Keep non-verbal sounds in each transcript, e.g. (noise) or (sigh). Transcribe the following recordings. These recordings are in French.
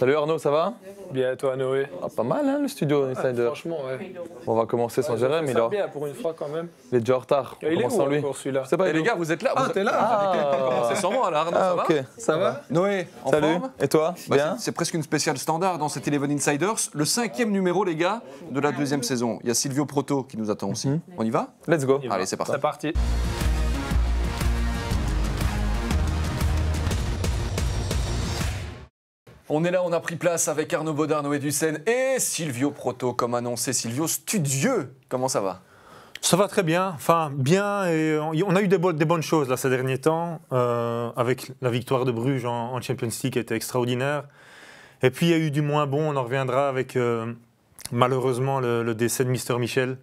Salut Arnaud, ça va? Bien, toi Noé? Ah, Pas mal hein, le studio Insider. Franchement, ouais. On va commencer sans Ouais, Jérém, il, a- bien pour une fois quand même. il est déjà en retard. On Il est où sans lui. encore celui-là? Je sais pas, Et est les gars, vous êtes là Ah, vous t'es là? Ah. commencez sans moi, là, Arnaud, Ah, ça va? ok. Ça va? Noé, en Salut. forme? Et toi Bah, Bien c'est- C'est presque une spéciale standard dans cet Eleven Insiders. Le cinquième numéro, les gars, de la deuxième saison. Il y a Silvio Proto qui nous attend aussi. Mhm. On y va? Let's go. Allez, c'est parti. C'est parti. On est là, on a pris place avec Arnaud Baudard, Noé Ducène et Silvio Proto, comme annoncé. Silvio, studieux. Comment ça va? Ça va très bien, enfin bien, et on a eu des, bo- des bonnes choses là ces derniers temps, euh, avec la victoire de Bruges en, en Champions League qui était extraordinaire. Et puis il y a eu du moins bon, on en reviendra avec euh, malheureusement le, le décès de Mister Michel.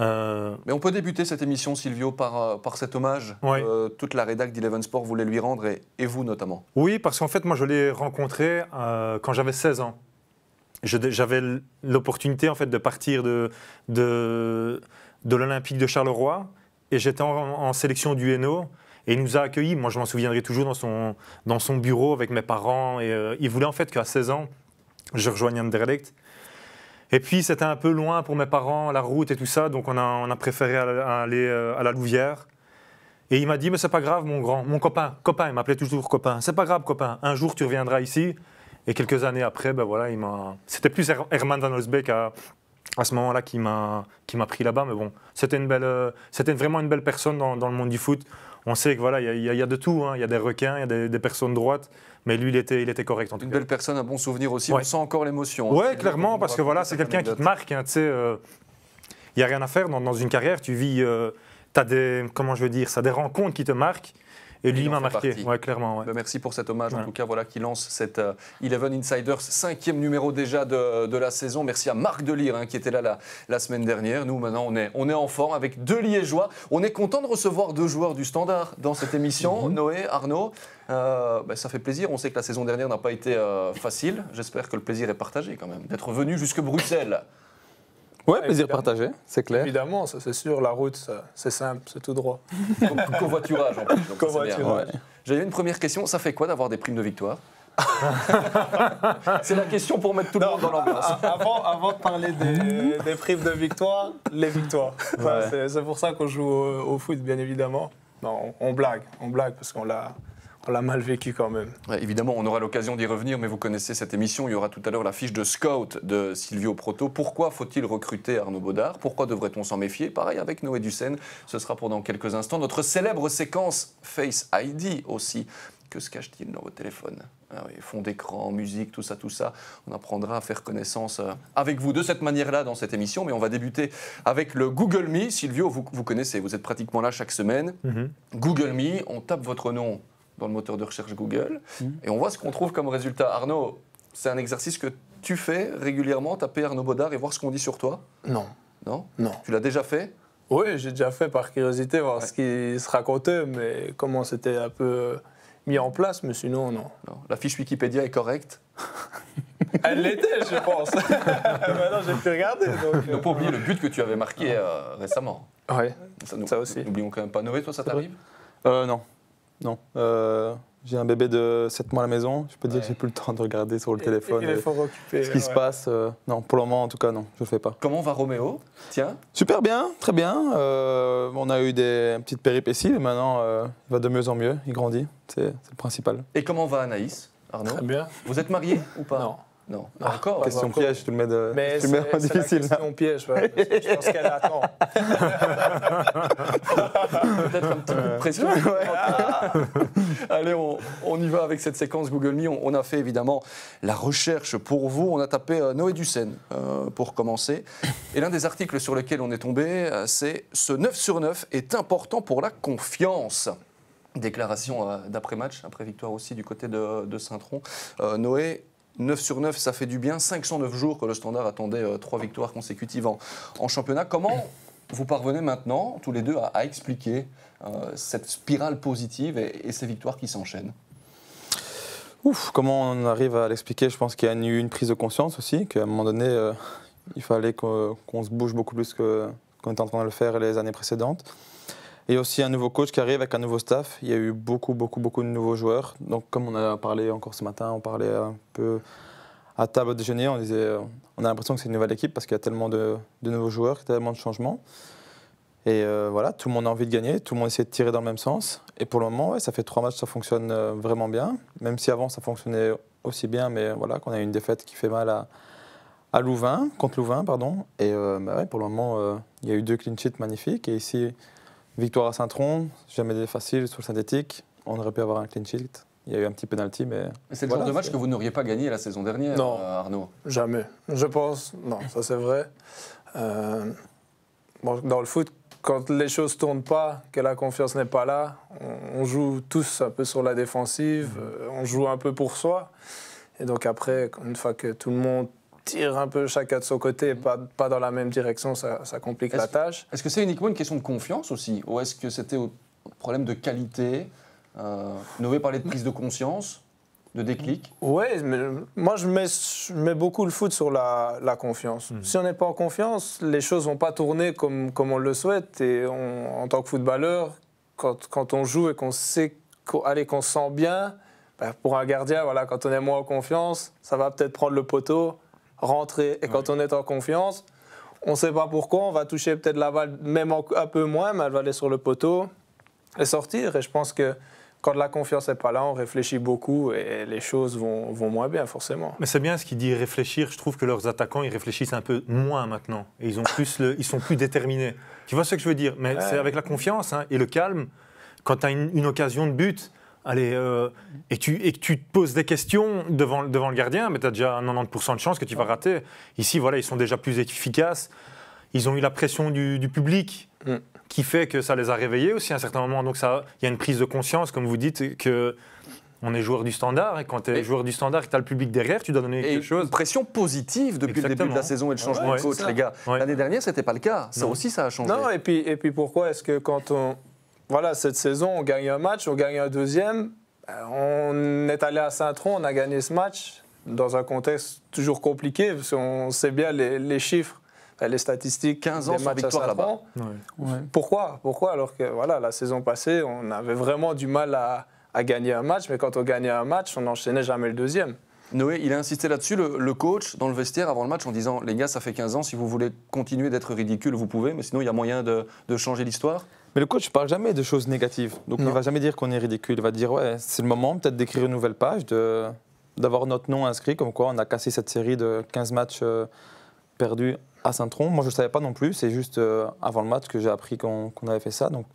Euh, Mais on peut débuter cette émission, Silvio, par, euh, par cet hommage. Ouais. Euh, toute la rédac d'Eleven Sport voulait lui rendre, et, et vous notamment. oui, parce qu'en fait moi je l'ai rencontré euh, quand j'avais 16 ans. J'avais l'opportunité en fait de partir de, de, de l'Olympique de Charleroi et j'étais en, en sélection du Hainaut et il nous a accueillis. Moi je m'en souviendrai toujours dans son, dans son bureau avec mes parents et il voulait en fait qu'à 16 ans je rejoigne Anderlecht. Et puis c'était un peu loin pour mes parents, la route et tout ça, donc on a, préféré aller euh, à la Louvière. Et il m'a dit, mais c'est pas grave, mon grand, mon copain, copain, il m'appelait toujours copain. C'est pas grave, copain. Un jour, tu reviendras ici. Et quelques années après, ben voilà, il m'a. C'était plus Her- Herman Van Osbeek à, ce moment-là qui m'a pris là-bas. Mais bon, c'était une belle, c'était vraiment une belle personne dans, le monde du foot. On sait que voilà, il y a- de tout. hein. Il y a des requins, il y a des personnes droites. Mais lui, il était, il était correct en tout Une cas. belle personne, un bon souvenir aussi. Ouais. On sent encore l'émotion. hein. Silvio, clairement, parce que voilà, c'est quelqu'un qui te marque. hein, tu sais, euh, il n'y a rien à faire dans, dans une carrière. Tu vis, tu as des, comment je veux dire, ça, des rencontres qui te marquent. Et lui, m'a marqué. partie. Ouais, clairement. ouais. Bah, merci pour cet hommage, en tout cas, voilà, qui lance cette euh, Eleven Insiders, cinquième numéro déjà de, de la saison. Merci à Marc Delire, hein, qui était là la, la semaine dernière. Nous, maintenant, on est, on est en forme avec deux Liégeois. On est content de recevoir deux joueurs du Standard dans cette émission. Mhm. Noé, Arnaud, euh, bah, ça fait plaisir. On sait que la saison dernière n'a pas été euh, facile. J'espère que le plaisir est partagé quand même, d'être venu jusque Bruxelles. Ouais, plaisir partagé, c'est clair. Évidemment, ça c'est sûr, la route, c'est simple, c'est tout droit. Co- (laughs) Covoiturage en plus. Covoiturage. J'avais une première question. Ça fait quoi d'avoir des primes de victoire (laughs) C'est la question pour mettre tout le monde dans l'ambiance. (laughs) Avant, avant de parler des, des primes de victoire, les victoires. C'est- C'est pour ça qu'on joue au, au foot, bien évidemment. Non, on, on blague, on blague parce qu'on l'a, on l'a mal vécu quand même. Ouais, évidemment, on aura l'occasion d'y revenir, mais vous connaissez cette émission. Il y aura tout à l'heure la fiche de scout de Silvio Proto. Pourquoi faut-il recruter Arnaud Baudard? Pourquoi devrait-on s'en méfier? Pareil avec Noé Ducène. Ce sera pour dans quelques instants. Notre célèbre séquence Face ID aussi. Que se cache-t-il dans votre téléphone? Ah oui, Fond d'écran, musique, tout ça, tout ça. On apprendra à faire connaissance euh, avec vous de cette manière-là dans cette émission. Mais on va débuter avec le Google Me. Silvio, vous, vous connaissez, vous êtes pratiquement là chaque semaine. Mhm. Google Me, on tape votre nom dans le moteur de recherche Google Mhm. et on voit ce qu'on trouve comme résultat. Arnaud, c'est un exercice que tu fais régulièrement, taper Arnaud Baudard et voir ce qu'on dit sur toi? Non, Non? Non. Tu l'as déjà fait? Oui, j'ai déjà fait par curiosité voir ce qui se racontait, mais comment c'était un peu mis en place, mais sinon, non. Non. La fiche Wikipédia est correcte. (laughs) Elle l'était, je pense. (laughs) Maintenant, j'ai pu regarder. Donc, Ne pas oublier le but que tu avais marqué euh, récemment. Nous- Ça aussi. N'oublions quand même pas. Noé, toi, ça t'arrive? Euh, non. Non. Euh, j'ai un bébé de 7 mois à la maison. Je peux dire que j'ai plus le temps de regarder sur le téléphone et occupé. ce qui se passe. euh, non, pour le moment, en tout cas, non, je le fais pas. Comment va Roméo? Tiens, Super bien, très bien. Euh, on a eu des petites péripéties, mais maintenant, euh, il va de mieux en mieux. Il grandit, c'est c'est le principal. et comment va Anaïs? Arnaud? Très bien. Vous êtes mariés ou pas? Non. Non. Ah, Encore question encore. piège, tu le mets, de, Mais tu le mets la difficile. là. question piège. ouais, parce que je pense qu'elle attend. (laughs) Peut-être un petit coup de pression. Ah. (laughs) Allez, on, on y va avec cette séquence Google Me. On, on a fait évidemment la recherche pour vous. On a tapé euh, Noé Ducène euh, pour commencer. Et l'un des articles sur lesquels on est tombé, euh, c'est Ce 9 sur 9 est important pour la confiance. Déclaration euh, d'après-match, après victoire aussi du côté de, de Saint-Tron. Euh, Noé, 9 sur 9, ça fait du bien. 509 jours que le Standard attendait euh, trois victoires consécutives en, championnat. Comment vous parvenez maintenant, tous les deux, à, expliquer euh, cette spirale positive et, ces victoires qui s'enchaînent? Ouf, comment on arrive à l'expliquer? Je pense qu'il y a eu une prise de conscience aussi, qu'à un moment donné, euh, il fallait qu'on se bouge beaucoup plus qu'on était en train de le faire les années précédentes. Et aussi un nouveau coach qui arrive avec un nouveau staff. Il y a eu beaucoup, beaucoup, beaucoup de nouveaux joueurs. Donc, comme on a parlé encore ce matin, on parlait un peu à table déjeuner, on disait, euh, on a l'impression que c'est une nouvelle équipe parce qu'il y a tellement de, nouveaux joueurs, tellement de changements. Et euh, voilà, tout le monde a envie de gagner, tout le monde essaie de tirer dans le même sens. Et pour le moment, ouais, ça fait trois matchs, ça fonctionne euh, vraiment bien. Même si avant, ça fonctionnait aussi bien, mais voilà, qu'on a eu une défaite qui fait mal à, Louvain, contre Louvain, pardon. Et bah ouais, pour le moment, il y a eu deux clean sheets magnifiques. Et ici, victoire à Saint-Tron, jamais facile sur le synthétique. On aurait pu avoir un clean sheet. Il y a eu un petit penalty, mais. Mais C'est le Voilà, genre de match que vous n'auriez pas gagné la saison dernière, Non. euh, Arnaud. Jamais. Je pense, non, ça c'est vrai. Euh, bon, dans le foot, quand les choses tournent pas, que la confiance n'est pas là, on, on joue tous un peu sur la défensive, euh, on joue un peu pour soi. Et donc après, une fois que tout le monde tire un peu chacun de son côté, et pas, pas dans la même direction, ça, ça complique la tâche. Est-ce que c'est uniquement une question de confiance aussi Ou est-ce que c'était un problème de qualité euh, Noé parlait de prise de conscience, de déclic. Oui, mais moi je mets, je mets beaucoup le foot sur la, la confiance. Si on n'est pas en confiance, les choses vont pas tourner comme, comme on le souhaite. Et on- en tant que footballeur, quand, quand on joue et qu'on sait qu'on se sent bien, ben, pour un gardien, voilà, quand on est moins en confiance, ça va peut-être prendre le poteau, rentrer. Et quand on est en confiance, on ne sait pas pourquoi, on va toucher peut-être la balle même un peu moins, mais elle va aller sur le poteau et sortir. Et je pense que quand la confiance n'est pas là, on réfléchit beaucoup et les choses vont, vont moins bien, forcément. Mais c'est bien ce qu'il dit réfléchir. Je trouve que leurs attaquants, ils réfléchissent un peu moins maintenant. Et ils, ont plus le- ils sont plus déterminés. Tu vois ce que je veux dire? Mais Ouais. c'est avec la confiance hein, et le calme. Quand tu as une, une occasion de but, allez, euh, et, tu, et que tu te poses des questions devant, devant le gardien, mais tu as déjà 90% de chance que tu vas rater. Ici, voilà, ils sont déjà plus efficaces. Ils ont eu la pression du, du public Mm. qui fait que ça les a réveillés aussi à un certain moment. Donc il y a une prise de conscience, comme vous dites, que on est joueur du standard. Et quand tu es Et- joueur du standard et que tu as le public derrière, tu dois donner Et quelque une chose. pression positive depuis le début de la saison et le changement Ouais, de coach, les gars. Ouais. L'année dernière, c'était pas le cas. Ça Non. aussi, ça a changé. Non, et puis, et puis pourquoi est-ce que quand on. Voilà, cette saison, on gagne un match, on gagne un deuxième. On est allé à Saint-Tron, on a gagné ce match dans un contexte toujours compliqué, parce qu'on sait bien les, les chiffres, les statistiques. 15 ans des sans matchs à victoire. Ouais. Pourquoi? Pourquoi? Alors que voilà, la saison passée, on avait vraiment du mal à, à gagner un match, mais quand on gagnait un match, on n'enchaînait jamais le deuxième. Noé, il a insisté là-dessus, le, le coach, dans le vestiaire avant le match, en disant Les gars, ça fait 15 ans, si vous voulez continuer d'être ridicule, vous pouvez, mais sinon, il y a moyen de, de changer l'histoire. Mais le coach ne parle jamais de choses négatives. Donc il Non. ne va jamais dire qu'on est ridicule. Il va dire ouais, c'est le moment peut-être d'écrire une nouvelle page, de, d'avoir notre nom inscrit, comme quoi on a cassé cette série de 15 matchs euh, perdus à Saint-Tron. Moi je ne savais pas non plus, c'est juste euh, avant le match que j'ai appris qu'on, qu'on avait fait ça. Donc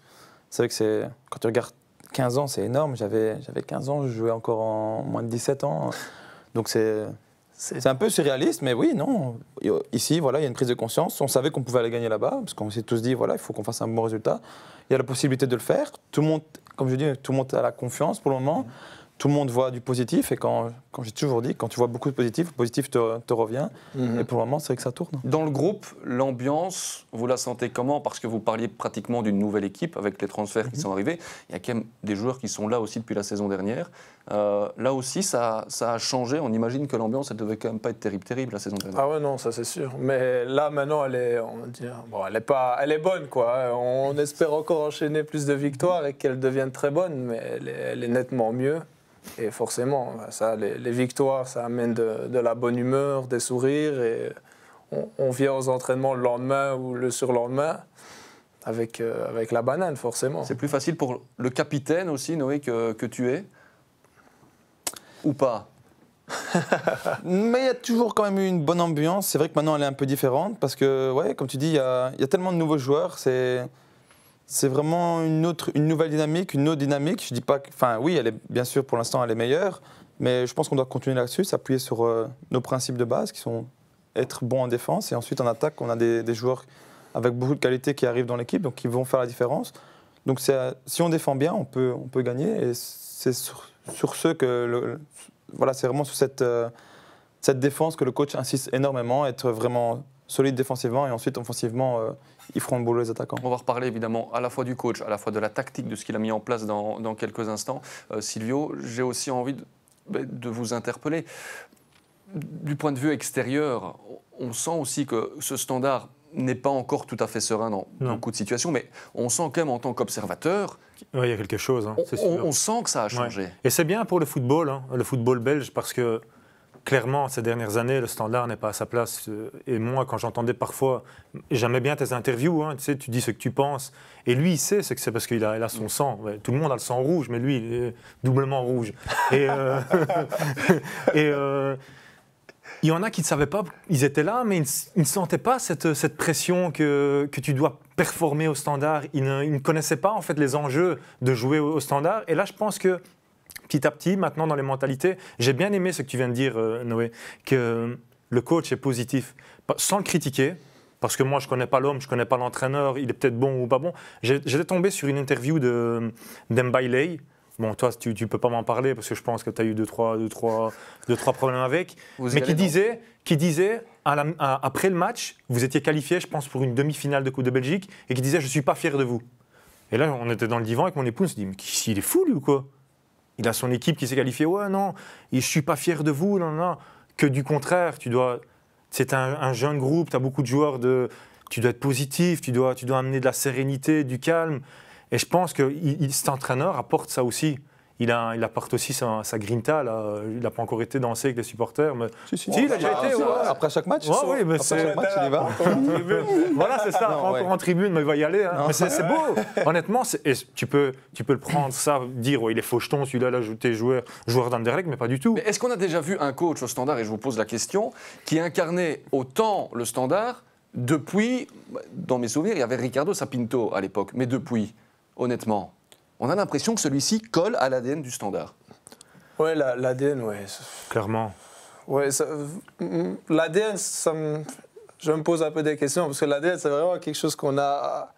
c'est vrai que c'est, quand tu regardes 15 ans, c'est énorme. J'avais, j'avais 15 ans, je jouais encore en moins de 17 ans. Donc c'est, C'est un peu surréaliste, mais oui, non. Ici, voilà, il y a une prise de conscience. On savait qu'on pouvait aller gagner là-bas, parce qu'on s'est tous dit, voilà, il faut qu'on fasse un bon résultat. Il y a la possibilité de le faire. Tout le monde, comme je dis, tout le monde a la confiance pour le moment. Tout le monde voit du positif. Et quand, quand j'ai toujours dit, quand tu vois beaucoup de positif, le positif te, te revient. Mhm. Et pour le moment, c'est vrai que ça tourne. Dans le groupe, l'ambiance, vous la sentez comment? Parce que vous parliez pratiquement d'une nouvelle équipe avec les transferts qui sont arrivés. Il y a quand même des joueurs qui sont là aussi depuis la saison dernière. Euh, là aussi, ça, ça a changé. On imagine que l'ambiance, elle devait quand même pas être terrible, terrible la saison dernière. Ah ouais, non, ça c'est sûr. Mais là, maintenant, elle est, on va dire, bon, elle est, pas, elle est bonne, quoi. On espère encore enchaîner plus de victoires et qu'elle devienne très bonne, mais elle est, elle est nettement mieux. Et forcément, ça, les, les victoires, ça amène de, de la bonne humeur, des sourires. Et on, on vient aux entraînements le lendemain ou le surlendemain avec, euh, avec la banane, forcément. C'est plus facile pour le capitaine aussi, Noé, que, que tu es Ou pas? (laughs) Mais il y a toujours quand même eu une bonne ambiance. C'est vrai que maintenant, elle est un peu différente parce que, ouais, comme tu dis, il y a, il y a tellement de nouveaux joueurs. C'est, c'est vraiment une, autre, une nouvelle dynamique, une autre dynamique. Je dis pas que, enfin, oui, elle est bien sûr pour l'instant, elle est meilleure, mais je pense qu'on doit continuer là-dessus, s'appuyer sur euh, nos principes de base qui sont être bon en défense et ensuite en attaque, on a des, joueurs avec beaucoup de qualité qui arrivent dans l'équipe, donc qui vont faire la différence. Donc c'est- si on défend bien, on peut, on peut gagner et c'est sur, ce que voilà, c'est vraiment sur cette, euh, cette défense que le coach insiste énormément, être vraiment solide défensivement et ensuite offensivement, euh, ils feront le boulot les attaquants. On va reparler évidemment à la fois du coach, à la fois de la tactique, de ce qu'il a mis en place dans, dans quelques instants. Euh, Silvio, j'ai aussi envie de, ben, de vous interpeller. Du point de vue extérieur, on sent aussi que ce standard n'est pas encore tout à fait serein dans Non. beaucoup de situations, mais on sent quand même en tant qu'observateur, Ouais, il y a quelque chose, hein, on, c'est on- sûr. on sent que ça a changé. Et c'est bien pour le football, hein, le football belge, parce que clairement, ces dernières années, le standard n'est pas à sa place. Euh, Et moi, quand j'entendais parfois, j'aimais bien tes interviews, hein, tu sais, tu dis ce que tu penses. Et lui, il sait, c'est que c'est parce qu'il a, son sang. Tout le monde a le sang rouge, mais lui, il est doublement rouge. Et, euh, (laughs) euh, il y en a qui ne savaient pas, ils étaient là, mais ils ne, sentaient pas cette, pression que, tu dois performer au standard. Ils ne, connaissaient pas en fait les enjeux de jouer au standard. Et là, je pense que petit à petit, maintenant dans les mentalités, j'ai bien aimé ce que tu viens de dire, euh, Noé, que le coach est positif, sans le critiquer. Parce que moi, je ne connais pas l'homme, je ne connais pas l'entraîneur, il est peut-être bon ou pas bon. J'étais tombé sur une interview de d'Mbailey. Bon, toi, tu ne peux pas m'en parler parce que je pense que tu as eu deux trois, deux, trois, deux, trois problèmes avec. Vous mais qui disait, qui disait à la- à- après le match, vous étiez qualifié, je pense, pour une demi-finale de Coupe de Belgique, et qui disait Je ne suis pas fier de vous. Et là, on était dans le divan avec mon épouse, on dit Mais il est fou, lui, ou quoi? Il a son équipe qui s'est qualifiée. Ouais, non, je ne suis pas fier de vous, non, non. Que du contraire, tu dois. C'est un, un jeune groupe, tu as beaucoup de joueurs de. Tu dois être positif, tu dois, tu dois amener de la sérénité, du calme. Et je pense que cet entraîneur apporte ça aussi. Il, a, il apporte aussi sa, sa grinta. Là. Il n'a pas encore été dansé avec les supporters. Mais... Si, si. Si, il a déjà été, ouais. Après chaque match Ouais, oui, mais Après c'est- chaque match, il y va. (laughs) voilà, c'est ça. Non, pas ouais. encore en tribune, mais il va y aller. hein. Mais c'est beau. Honnêtement, et tu, peux, tu peux le prendre, ça, dire ouais, il est faucheton, celui-là, là, t'es joueur, joueur d'Anderlecht, mais pas du tout. Est-ce qu'on a déjà vu un coach au standard, et je vous pose la question, qui incarnait autant le standard depuis, dans mes souvenirs, il y avait Ricardo Sapinto à l'époque, mais depuis, honnêtement, on a l'impression que celui-ci colle à l'ADN du standard. Ouais, la- l'ADN, ouais. Clairement. Ouais, l'ADN, je me pose un peu des questions parce que l'ADN, c'est vraiment quelque chose qu'on a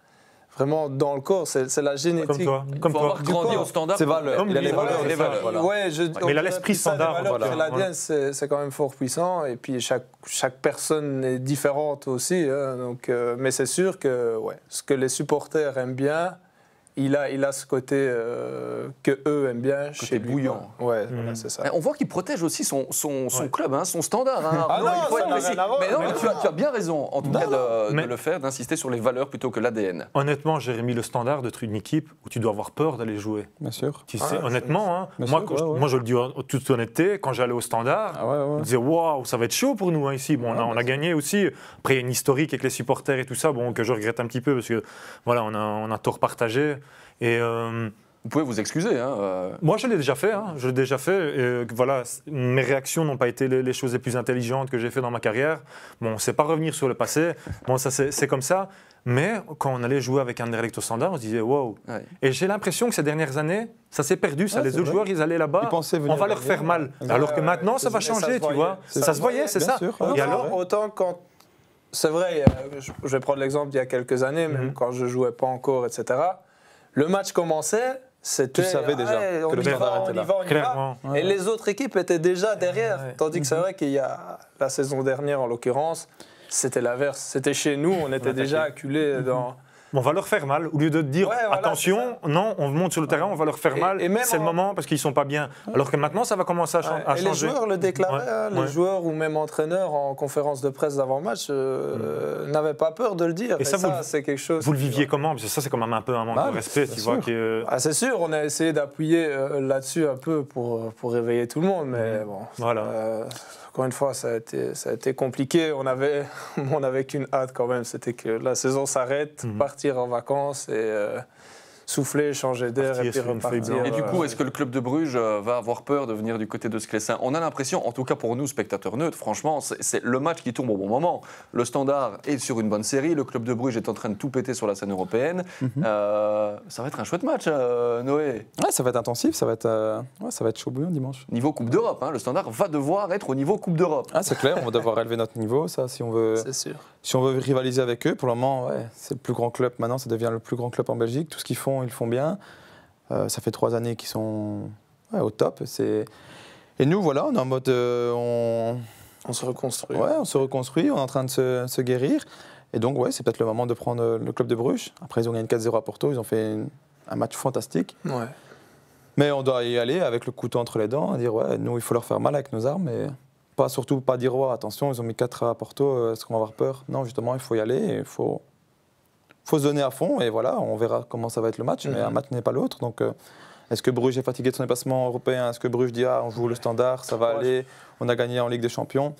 vraiment dans le corps. C'est la génétique. Comme toi. Comme faut toi. avoir grandi au standard. C'est pour- valeur. Comme Il a les valeurs. les valeurs. voilà. Ouais, je, Mais il a l'esprit standard, valeurs, voilà. c'est L'ADN, c'est c'est quand même fort puissant. Et puis, chaque, chaque personne est différente aussi. hein. donc, euh, mais c'est sûr que ouais, ce que les supporters aiment bien, il a, il a ce côté euh, que eux aiment bien chez lui. bouillant. Ouais, voilà, c'est ça. On voit qu'il protège aussi son, son, son Ouais. club, hein, son standard. hein. Ah non, il faut ça être n'a précis. rien à voir. Mais non, Mais tu, as, tu as bien raison, en tout cas, de, le faire, d'insister sur les valeurs plutôt que l'ADN. Honnêtement, Jérémy, le standard d'être une équipe où tu dois avoir peur d'aller jouer. Bien sûr. Tu Ah, sais, honnêtement, hein, moi, sûr, quand je, ouais, ouais. moi, je le dis en toute honnêteté, quand j'allais au standard, Ah ouais, Je disais, waouh, ça va être chaud pour nous hein, ici. Bon, on a, on a gagné aussi. Après, il y a une historique avec les supporters et tout ça, bon, que je regrette un petit peu parce que voilà, on a, on a tort partagé. Et euh, Vous pouvez vous excuser. Hein, euh, moi, je l'ai déjà fait. hein, je l'ai déjà fait. Et, euh, voilà, mes réactions n'ont pas été les, les choses les plus intelligentes que j'ai fait dans ma carrière. Bon, c'est pas revenir sur le passé. Bon, ça, c'est comme ça. Mais quand on allait jouer avec un Anderlecht au standard, on se disait, waouh. ouais. Et j'ai l'impression que ces dernières années, ça s'est perdu. Ça, Ouais, les autres vrai. joueurs, ils allaient là-bas. Ils pensaient venir On va leur faire mal. Exactement. Alors que maintenant, ça va ça changer, se tu vois. Ça Ça, se voyait, c'est ça. sûr. Et alors Autant quand. C'est vrai, je je vais prendre l'exemple d'il y a quelques années, même Mhm. quand je jouais pas encore, etc. Le match commençait, c'était. Tu savais déjà Ouais, que on le y va, on y va, on y va. Clairement. Et les autres équipes étaient déjà derrière. Ouais. Tandis que c'est vrai qu'il y a la saison dernière, en l'occurrence, c'était l'inverse. C'était chez nous, on était On déjà acculés dans. On va leur faire mal. Au lieu de dire Ouais, voilà, attention, non, on monte sur le terrain, on va leur faire Et- mal. et C'est le en- moment parce qu'ils sont pas bien. Alors que maintenant, ça va commencer à, chan- Ouais. à Et les changer. joueurs le déclaraient, hein, les joueurs ou même entraîneurs en conférence de presse d'avant-match euh, n'avaient pas peur de le dire. Et ça, ça, vous le- c'est quelque chose. Vous le viviez comment? Parce que ça, c'est quand même un peu un manque Ah, de respect, Ah, c'est sûr, on a essayé d'appuyer euh, là-dessus un peu pour, pour réveiller tout le monde, mais bon. Voilà. Encore une fois, ça a été, ça a été compliqué. On avait, (laughs) on avait qu'une hâte quand même, c'était que la saison s'arrête, Mhm. partir en vacances et euh, souffler, changer d'air et puis sur une feuille repartir. Et du euh, coup, est-ce que le club de Bruges euh, va avoir peur de venir du côté de Sclessin? On a l'impression, en tout cas pour nous, spectateurs neutres, franchement, c'est le match qui tombe au bon moment. Le Standard est sur une bonne série, le club de Bruges est en train de tout péter sur la scène européenne. Euh, ça va être un chouette match, euh, Noé. Ouais, ça va être intensif, ça va être, euh, ouais, ça va être chaud bouillant dimanche. Niveau Coupe d'Europe, hein, le Standard va devoir être au niveau Coupe d'Europe. Ah, c'est clair, on va devoir élever notre niveau, ça, si on veut, c'est sûr. si on veut rivaliser avec eux. Pour le moment, ouais, c'est le plus grand club maintenant, ça devient le plus grand club en Belgique. Tout ce qu'ils font, ils le font bien. Euh, ça fait trois années qu'ils sont ouais, au top. C'est... Et nous, voilà, on est en mode. euh, on... On se reconstruit. Ouais, on se reconstruit, on est en train de se, se guérir. Et donc, ouais, c'est peut-être le moment de prendre euh, le club de Bruges. Après, ils ont gagné 4-0 à Porto, ils ont fait une- un match fantastique. Ouais. Mais on doit y aller avec le couteau entre les dents, dire, ouais, nous, il faut leur faire mal avec nos armes. Et pas, surtout pas dire, ouais, attention, ils ont mis 4 à Porto, est-ce qu'on va avoir peur? Non, justement, il faut y aller, il faut, faut se donner à fond. Et voilà, on verra comment ça va être le match. Mais Mhm. un match n'est pas l'autre. Donc, euh, Est-ce que Bruges est fatigué de son dépassement européen? Est-ce que Bruges dit ah, on joue le standard, ça va Ouais. aller, on a gagné en Ligue des Champions?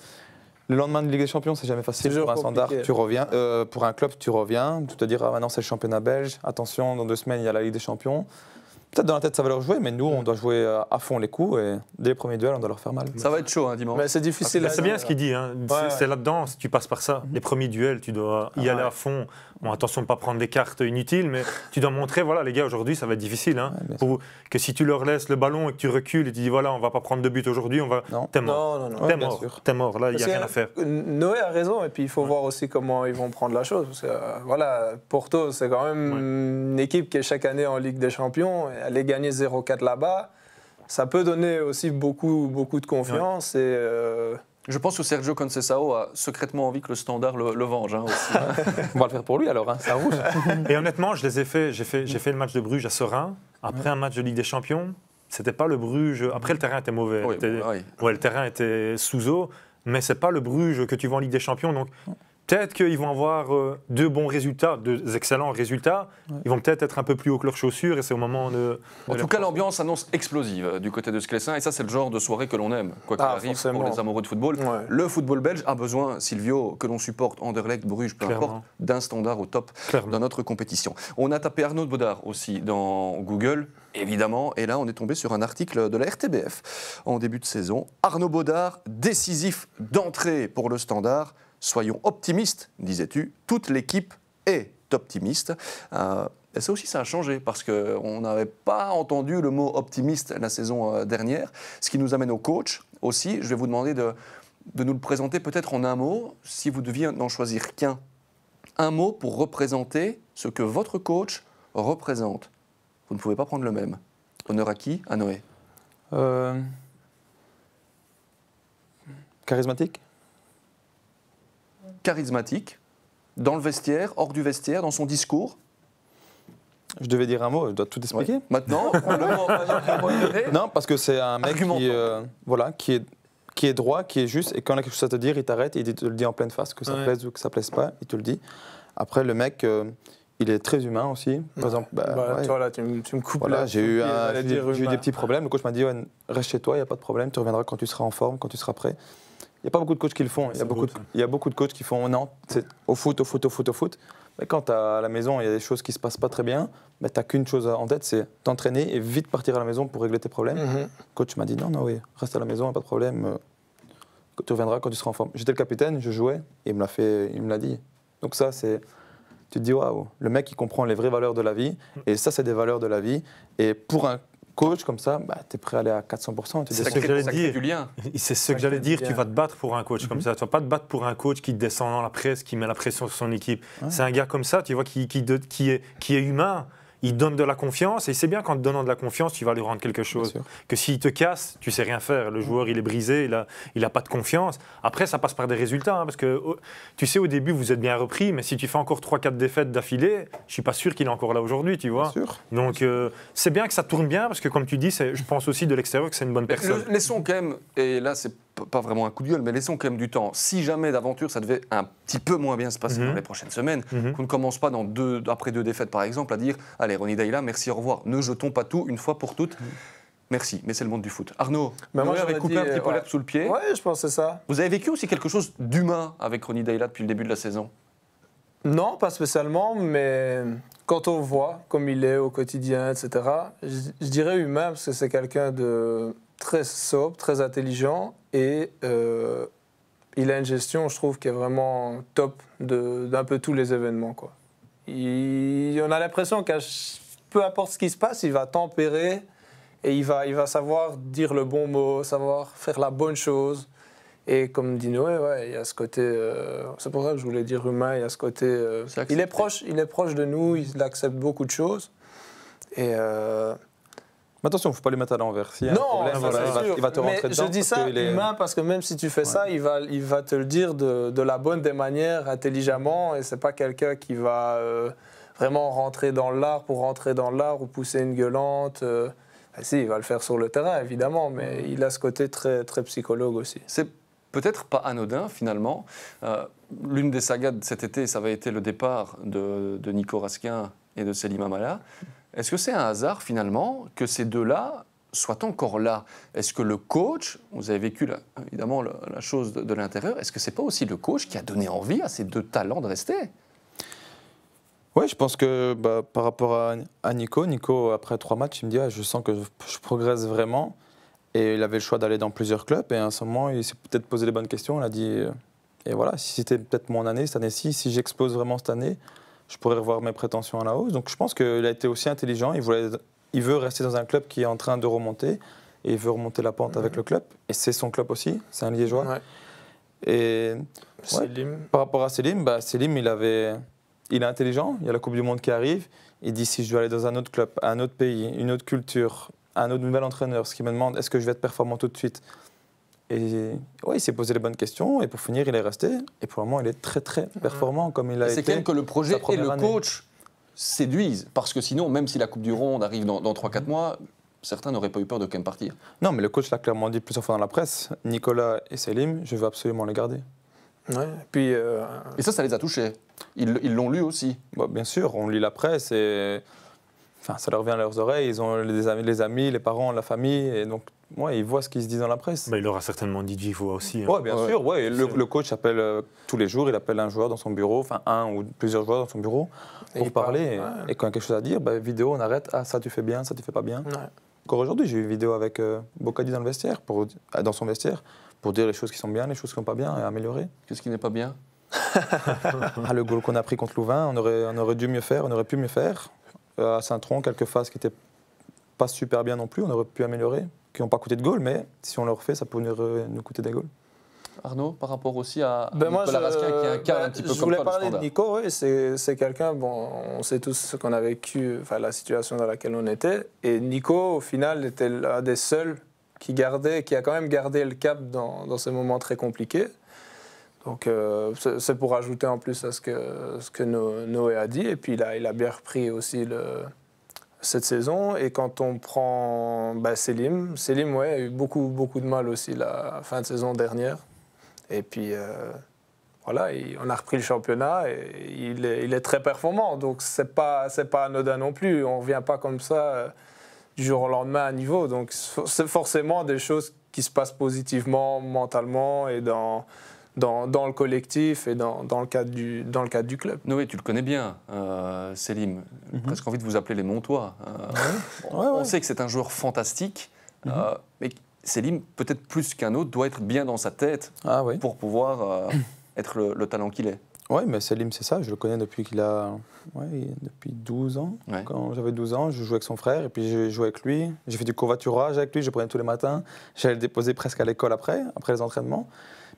Le lendemain de Ligue des Champions, c'est jamais facile. Pour un standard, tu reviens. euh, pour un club, tu reviens. Tu te dis ah, maintenant c'est le championnat belge. Attention, dans deux semaines, il y a la Ligue des Champions. Peut-être dans la tête, ça va leur jouer, mais nous, on doit jouer euh, à fond les coups et dès les premiers duels, on doit leur faire mal. Ça va être chaud hein, dimanche. Mais c'est difficile à c'est bien dire. ce qu'il dit. hein. C'est- Ouais, là-dedans, si tu passes par ça. Les premiers duels, tu dois y Ah aller ouais. à fond. Bon, attention de ne pas prendre des cartes inutiles, mais tu dois montrer, voilà, les gars, aujourd'hui, ça va être difficile. hein. Ouais, Pour- que si tu leur laisses le ballon et que tu recules et tu dis, voilà, on va pas prendre de but aujourd'hui, on va. Non. T'es mort. Non, non, non. T'es mort. T'es mort. Là, il n'y a rien à faire. Noé a raison, et puis il faut voir aussi comment ils vont prendre la chose. Parce que, euh, voilà, Porto, c'est quand même une équipe qui est chaque année en Ligue des Champions. et Aller gagner 0-4 là-bas, ça peut donner aussi beaucoup, beaucoup de confiance. Et, euh, Je pense que Sergio Conceição a secrètement envie que le standard le, le venge hein, aussi. (laughs) On va le faire pour lui alors, hein, ça rouge. (laughs) Et honnêtement, je les ai fait. J'ai fait, le match de Bruges à Serein. Après un match de Ligue des Champions, c'était pas le Bruges. Après, le terrain était mauvais. Oui, Était- oui. Ouais, le terrain était sous eau, mais c'est pas le Bruges que tu vois en Ligue des Champions. Donc peut-être qu'ils vont avoir euh, deux bons résultats, deux excellents résultats. Ils vont peut-être être un peu plus haut que leurs chaussures et c'est au moment de. En tout cas, l'ambiance s'annonce explosive euh, du côté de Sclessin et ça, c'est le genre de soirée que l'on aime, quoi qu'il Ah, arrive, forcément. pour les amoureux de football. Ouais. Le football belge a besoin, Silvio, que l'on supporte Anderlecht, Bruges, peu Clairement. importe, d'un standard au top Clairement. dans notre compétition. On a tapé Arnaud Baudard aussi dans Google, évidemment, et là, on est tombé sur un article de la RTBF en début de saison. Arnaud Baudard, décisif d'entrée pour le standard. Soyons optimistes, disais-tu. Toute l'équipe est optimiste. Euh, et ça aussi, ça a changé parce qu'on n'avait pas entendu le mot optimiste la saison euh, dernière. Ce qui nous amène au coach aussi. Je vais vous demander de, de nous le présenter peut-être en un mot, si vous deviez n'en choisir qu'un. Un mot pour représenter ce que votre coach représente. Vous ne pouvez pas prendre le même. Honneur à qui À Noé? Euh, Charismatique? Charismatique, dans le vestiaire, hors du vestiaire, dans son discours. Je devais dire un mot, je dois tout expliquer. Ouais. Maintenant. Non, parce que c'est un mec qui, euh, voilà, qui, est, qui est droit, qui est juste, et quand il a quelque chose à te dire, il t'arrête et il te le dit en pleine face, que ça Ouais. plaise ou que ça plaise pas, il te le dit. Après, le mec, euh, il est très humain aussi. Par exemple, bah, bah, ouais, toi, là, tu, me- tu me coupes voilà, j'ai eu, un- eu des petits problèmes. Le coach m'a dit ouais, reste chez toi, il n'y a pas de problème, tu reviendras quand tu seras en forme, quand tu seras prêt. Il n'y a pas beaucoup de coachs qui le font. Il y, a beaucoup beau, de, il y a beaucoup de coachs qui font non, c'est au foot, au foot, au foot, au foot. Mais quand tu à la maison, il y a des choses qui se passent pas très bien, mais tu n'as qu'une chose en tête, c'est t'entraîner et vite partir à la maison pour régler tes problèmes. Mhm. Le coach m'a dit non, non, oui, reste à la maison, pas de problème. euh, Tu reviendras quand tu seras en forme. J'étais le capitaine, je jouais, et il me l'a fait, il me l'a dit. Donc ça, c'est, tu te dis waouh, le mec il comprend les vraies valeurs de la vie, et ça c'est des valeurs de la vie. Et pour un coach comme ça, bah, tu es prêt à aller à 400%. Tu Ça dis, ce que j'allais dire. du lien. (laughs) C'est ce que j'allais dire, tu vas te battre pour un coach comme ça. Tu vas pas te battre pour un coach qui descend dans la presse, qui met la pression sur son équipe. C'est un gars comme ça, tu vois, qui, qui, de- qui est, qui est humain. Il donne de la confiance et c'est bien qu'en te donnant de la confiance, tu vas lui rendre quelque chose. Que s'il te casse, tu sais rien faire. Le joueur, il est brisé, il a, il a pas de confiance. Après, ça passe par des résultats, hein, parce que oh, tu sais, au début, vous êtes bien repris, mais si tu fais encore 3-4 défaites d'affilée, je suis pas sûr qu'il est encore là aujourd'hui, tu vois. Bien sûr. Donc, euh, c'est bien que ça tourne bien, parce que comme tu dis, c'est- je pense aussi de l'extérieur que c'est une bonne personne. le- laissons quand même, et là c'est pas vraiment un coup de gueule, mais laissons quand même du temps. Si jamais d'aventure ça devait un petit peu moins bien se passer Mhm. dans les prochaines semaines, Mhm. qu'on ne commence pas dans deux, après deux défaites par exemple à dire Allez, Ronnie Daïla, merci, au revoir. Ne jetons pas tout une fois pour toutes. Merci, mais c'est le monde du foot. Arnaud, Mais moi, vous avez coupé dit, un petit euh, peu ouais. l'herbe sous le pied. Ouais, je pense que c'est ça. Vous avez vécu aussi quelque chose d'humain avec Ronnie Daïla depuis le début de la saison? Non, pas spécialement, mais quand on voit comme il est au quotidien, etc., je, je dirais humain parce que c'est quelqu'un de très sobre, très intelligent et euh, il a une gestion, je trouve, qui est vraiment top d'un peu tous les événements. Quoi. Il- on a l'impression qu'à peu importe ce qui se passe, il va tempérer et il va, il va savoir dire le bon mot, savoir faire la bonne chose. Et comme dit Noé, ouais, il y a ce côté. euh, c'est pour ça que je voulais dire humain. Il y a ce côté. euh, il est proche, il est proche de nous. Il accepte beaucoup de choses. Et Mais attention, il ne faut pas lui mettre à l'envers. Non, problème, ça, voilà, c'est il, va, sûr. il va te Mais rentrer dedans. Je dis parce ça qu'il est- humain parce que même si tu fais ça, il va, il va te le dire de, de la bonne des manières, intelligemment. Et c'est pas quelqu'un qui va euh, vraiment rentrer dans l'art pour rentrer dans l'art ou pousser une gueulante. euh. Ah, si, il va le faire sur le terrain, évidemment, mais il a ce côté très, très psychologue aussi. C'est peut-être pas anodin finalement. Euh, L'une des sagas de cet été, ça avait été le départ de, de Nico Raskin et de Selim Amala. Est-ce que c'est un hasard finalement que ces deux-là soient encore là? Est-ce que le coach, vous avez vécu évidemment la, chose de, l'intérieur, est-ce que c'est pas aussi le coach qui a donné envie à ces deux talents de rester? Oui, je pense que bah, par rapport à, Nico, Nico, après trois matchs, il me dit ah, Je sens que je, progresse vraiment. Et il avait le choix d'aller dans plusieurs clubs. Et à un moment, il s'est peut-être posé les bonnes questions. Il a dit euh, Et voilà, si c'était peut-être mon année, cette année-ci, si j'explose vraiment cette année, je pourrais revoir mes prétentions à la hausse. Donc je pense qu'il a été aussi intelligent. Il, voulait, il veut rester dans un club qui est en train de remonter. Et il veut remonter la pente avec le club. Et c'est son club aussi. C'est un Liégeois. Et par rapport à Selim, bah, Selim, il avait il est intelligent, il y a la Coupe du Monde qui arrive, il dit si je dois aller dans un autre club, un autre pays, une autre culture, un autre nouvel entraîneur, ce qui me demande est-ce que je vais être performant tout de suite? Et ouais, il s'est posé les bonnes questions et pour finir, il est resté. Et pour le moment, il est très très performant comme il a été. C'est quand même que le projet et le coach séduisent parce que sinon, même si la Coupe du Monde arrive dans, dans 3-4 mois, certains n'auraient pas eu peur de quand même partir. Non, mais le coach l'a clairement dit plusieurs fois dans la presse Nicolas et Selim, je veux absolument les garder. Ouais, puis, euh, Et ça, ça les a touchés. Ils l'ont lu aussi. Bah, bien sûr, on lit la presse et enfin, ça leur revient à leurs oreilles. Ils ont les amis, les, amis, les parents, la famille. Et donc, ouais, ils voient ce qui se dit dans la presse. Bah, il leur a certainement dit Vivo aussi. Hein. Oui, bien sûr. Ouais. Le, le, coach appelle euh, tous les jours, il appelle un joueur dans son bureau, enfin un ou plusieurs joueurs dans son bureau, pour parler. Et, quand il y a quelque chose à dire, bah, vidéo, on arrête. Ah, ça tu fais bien, ça tu fais pas bien. Encore aujourd'hui, j'ai eu une vidéo avec euh, Bocadi dans le vestiaire, pour, dans son vestiaire, pour dire les choses qui sont bien, les choses qui sont pas bien et améliorer. Qu'est-ce qui n'est pas bien? (laughs) Ah, Le goal qu'on a pris contre Louvain, on aurait, on aurait dû mieux faire, on aurait pu mieux faire. Euh, à Saint-Tron, quelques phases qui n'étaient pas super bien non plus, on aurait pu améliorer, qui n'ont pas coûté de goal, mais si on le refait, ça pourrait nous coûter des goals. Arnaud, par rapport aussi à ben Nicolas Raskin, qui a un cas ben, un petit peu je voulais parler de Nico, oui, c'est quelqu'un, bon, on sait tous ce qu'on a vécu, enfin la situation dans laquelle on était, et Nico, au final, était l'un des seuls qui, gardait, qui a quand même gardé le cap dans, dans ces moments très compliqués. Donc euh, c'est pour ajouter en plus à ce que, ce que Noé a dit. Et puis a, il a bien repris aussi le, cette saison. Et quand on prend bah, Selim, Selim ouais, a eu beaucoup, beaucoup de mal aussi la fin de saison dernière. Et puis euh, voilà, on a repris le championnat et il est, très performant. Donc c'est pas, pas anodin non plus. On ne revient pas comme ça. Euh, du jour au lendemain à niveau. Donc c'est forcément des choses qui se passent positivement, mentalement et dans, dans, dans le collectif et dans, dans, le cadre du, dans le cadre du club. Noé, tu le connais bien, euh, Selim. J'ai mhm. presque envie de vous appeler les Montois. Euh, on, sait que c'est un joueur fantastique, mhm. euh, mais Selim, peut-être plus qu'un autre, doit être bien dans sa tête ah pour pouvoir être le talent qu'il est. Oui, mais Salim, c'est ça. Je le connais depuis qu'il a ouais, depuis 12 ans. Quand j'avais 12 ans, je jouais avec son frère et puis j'ai joué avec lui. J'ai fait du covoiturage avec lui, je prenais tous les matins. J'allais le déposer presque à l'école après, après les entraînements.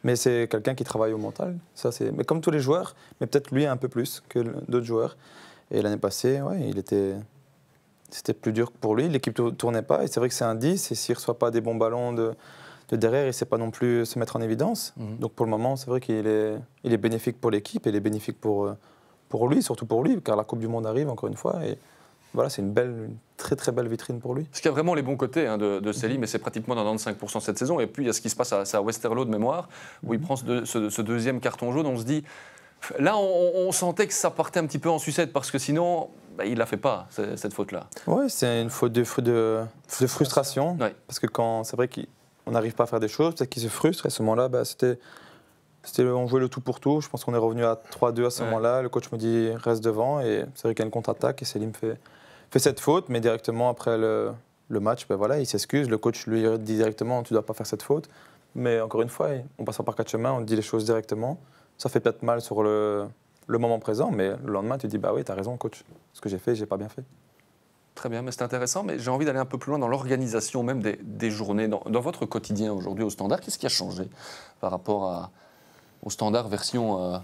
Mais c'est quelqu'un qui travaille au mental. Ça, c'est... Mais comme tous les joueurs, mais peut-être lui un peu plus que d'autres joueurs. Et l'année passée, ouais, il était... c'était plus dur pour lui. L'équipe ne tournait pas. Et c'est vrai que c'est un 10. Et s'il ne reçoit pas des bons ballons de de derrière, il ne sait pas non plus se mettre en évidence. Mhm. Donc pour le moment, c'est vrai qu'il est, il est bénéfique pour l'équipe et il est bénéfique pour, euh, pour lui, surtout pour lui, car la Coupe du Monde arrive encore une fois. Et voilà, c'est une belle, une très très belle vitrine pour lui. Ce qui a vraiment les bons côtés hein, de, de Céline, mais c'est pratiquement dans 95% cette saison. Et puis il y a ce qui se passe à, à Westerlo de mémoire, où il mhm. prend ce, deuxième carton jaune. On se dit, là, on, sentait que ça partait un petit peu en sucette parce que sinon, bah, il ne la fait pas, cette faute-là. Oui, c'est une faute de, de, de frustration. Parce que quand c'est vrai qu'il on n'arrive pas à faire des choses, peut-être qu'il se frustre. Et à ce moment-là, bah, c'était, c'était, on jouait le tout pour tout. Je pense qu'on est revenu à 3-2 à ce moment-là. Le coach me dit reste devant. Et c'est vrai qu'il y a une contre-attaque. Et Selim fait, fait cette faute. Mais directement après le, match, ben voilà, il s'excuse. Le coach lui dit directement tu ne dois pas faire cette faute. Mais encore une fois, on passe par quatre chemins, on dit les choses directement. Ça fait peut-être mal sur le, moment présent, mais le lendemain, tu dis bah oui, tu as raison, coach. Ce que j'ai fait, j'ai pas bien fait. Très bien, mais c'est intéressant, mais j'ai envie d'aller un peu plus loin dans l'organisation même des, journées. Dans, votre quotidien aujourd'hui au standard, qu'est-ce qui a changé par rapport au standard version euh,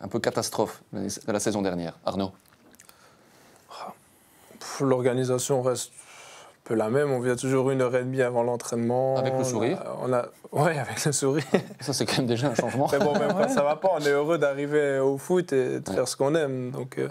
un peu catastrophe de la saison dernière? Arnaud? L'organisation reste un peu la même. On vient toujours une heure et demie avant l'entraînement. Avec le sourire on a, Oui, avec le sourire. Ça, c'est quand même déjà un changement. mais bon, même quand ça va pas, on est heureux d'arriver au foot et de faire ce qu'on aime. Donc, euh,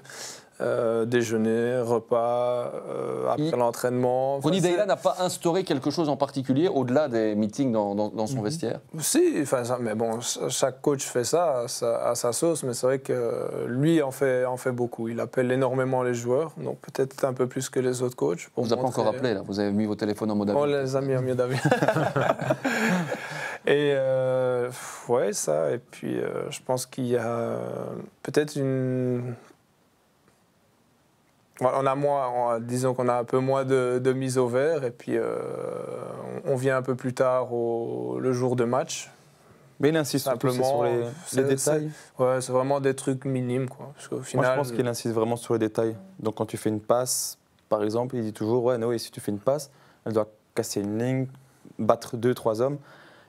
euh, déjeuner, repas, euh, après Il- l'entraînement. Enfin, Ronny c'est- Deila n'a pas instauré quelque chose en particulier au-delà des meetings dans, dans- dans son Mhm. vestiaire Si, enfin, ça- mais bon, ch- chaque coach fait ça à sa, à sa sauce, mais c'est vrai que lui en fait, en fait beaucoup. Il appelle énormément les joueurs, donc peut-être un peu plus que les autres coachs. On pour vous a pas encore appelé là, vous avez mis vos téléphones en mode On avion. les a mis en mieux d'avis. (laughs) et euh, ouais, ça. Et puis, euh, je pense qu'il y a peut-être une. On a moins, on- disons qu'on a un peu moins de, de mise au vert, et puis euh, on on vient un peu plus tard au, le jour de match. Mais il insiste c'est Simplement, sur les, c'est- les détails. Ouais, c'est vraiment des trucs minimes, quoi. Parce qu'au Moi, je pense qu'il insiste vraiment sur les détails. Donc, quand tu fais une passe, par exemple, il dit toujours Ouais, Noé, si tu fais une passe, elle doit casser une ligne, battre deux, trois hommes.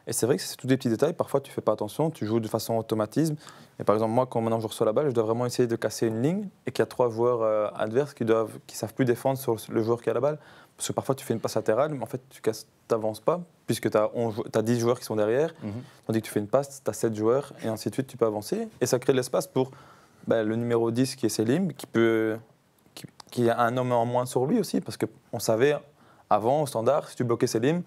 Et c'est vrai que c'est tous des petits détails. Parfois, tu fais pas attention, tu joues de façon automatisme. Et par exemple, moi, quand maintenant je reçois la balle, je dois vraiment essayer de casser une ligne et qu'il y a trois joueurs euh, adverses qui doivent, qui savent plus défendre sur le joueur qui a la balle. Parce que parfois, tu fais une passe latérale, mais en fait, tu n'avances pas, puisque tu as, 10 joueurs qui sont derrière. Mhm. Tandis que tu fais une passe, tu as 7 joueurs, et ainsi de suite, tu peux avancer. Et ça crée de l'espace pour ben, le numéro 10 qui est Selim, qui, peut, qui, qui a un homme en moins sur lui aussi, parce qu'on savait avant, au standard, si tu bloquais Selim,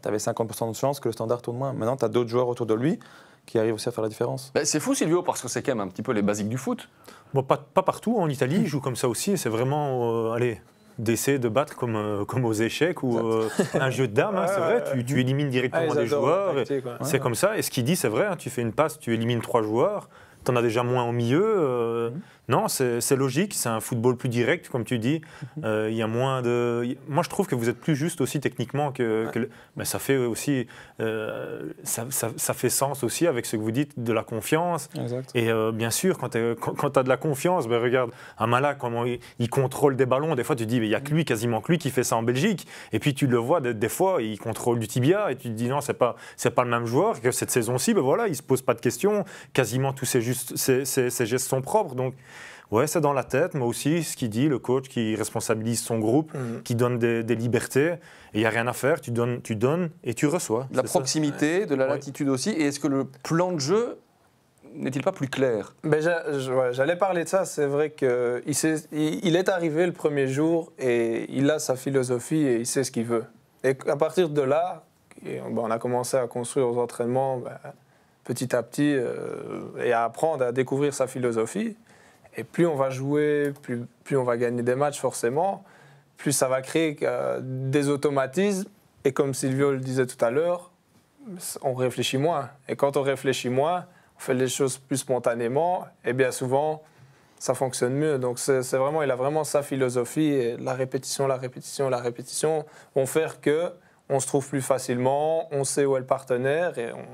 tu avais 50% de chance que le standard tourne moins. Maintenant, tu as d'autres joueurs autour de lui qui arrivent aussi à faire la différence. Ben, c'est fou Silvio parce que c'est quand même un petit peu les basiques du foot. Bon, pas, pas partout, en Italie, ils jouent comme ça aussi, c'est vraiment, euh, allez, d'essayer de battre comme, euh, comme aux échecs ou euh, un jeu de dames, hein, c'est vrai, tu, tu élimines ah, directement ils des joueurs, ouais. c'est comme ça, et ce qu'il dit, c'est vrai, hein, tu fais une passe, tu élimines trois joueurs, tu en as déjà moins au milieu, euh, non, c'est logique, c'est un football plus direct, comme tu dis, Euh, il y a moins de... Moi, je trouve que vous êtes plus juste aussi techniquement que... que le- mais ça fait aussi... euh, ça, ça- ça fait sens aussi avec ce que vous dites de la confiance, Exact. et euh, bien sûr, quand tu as de la confiance, ben regarde, Amala, comment il, il contrôle des ballons, des fois tu te dis, mais il n'y a que lui, quasiment que lui, qui fait ça en Belgique. Et puis tu le vois, des, des fois, il contrôle du tibia, et tu te dis, non, c'est pas, pas le même joueur, que cette saison-ci, ben voilà, il se pose pas de questions, quasiment tous ses, juste, ses, ses- ses gestes sont propres. Donc, ouais, c'est dans la tête, mais aussi ce qu'il dit, le coach qui responsabilise son groupe, Mhm. qui donne des, des libertés, et il n'y a rien à faire, tu donnes, tu donnes et tu reçois. De la ça. proximité, de la Ouais. latitude aussi. Et est-ce que le plan de jeu n'est-il pas plus clair? Ben, J'allais parler de ça. C'est vrai qu'il il, il est arrivé le premier jour et il a sa philosophie et il sait ce qu'il veut. Et à partir de là, ben, on a commencé à construire aux entraînements ben, petit à petit euh, et à apprendre à découvrir sa philosophie. Et plus on va jouer, plus, plus on va gagner des matchs forcément, plus ça va créer euh, des automatismes. Et comme Silvio le disait tout à l'heure, on réfléchit moins. Et quand on réfléchit moins, on fait les choses plus spontanément, et bien souvent, ça fonctionne mieux. Donc c'est vraiment, il a vraiment sa philosophie, et la répétition, la répétition, la répétition vont faire que on se trouve plus facilement, on sait où est le partenaire, et on,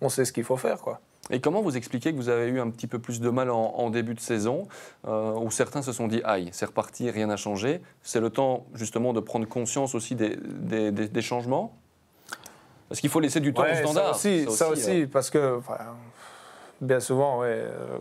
on sait ce qu'il faut faire. Quoi. Et comment vous expliquez que vous avez eu un petit peu plus de mal en, en début de saison, euh, où certains se sont dit aïe, c'est reparti, rien n'a changé C'est le temps justement de prendre conscience aussi des, des- des- des changements? Parce qu'il faut laisser du temps Ouais, au standard? Ça aussi, ça aussi, euh, parce que enfin, bien souvent, ouais, euh,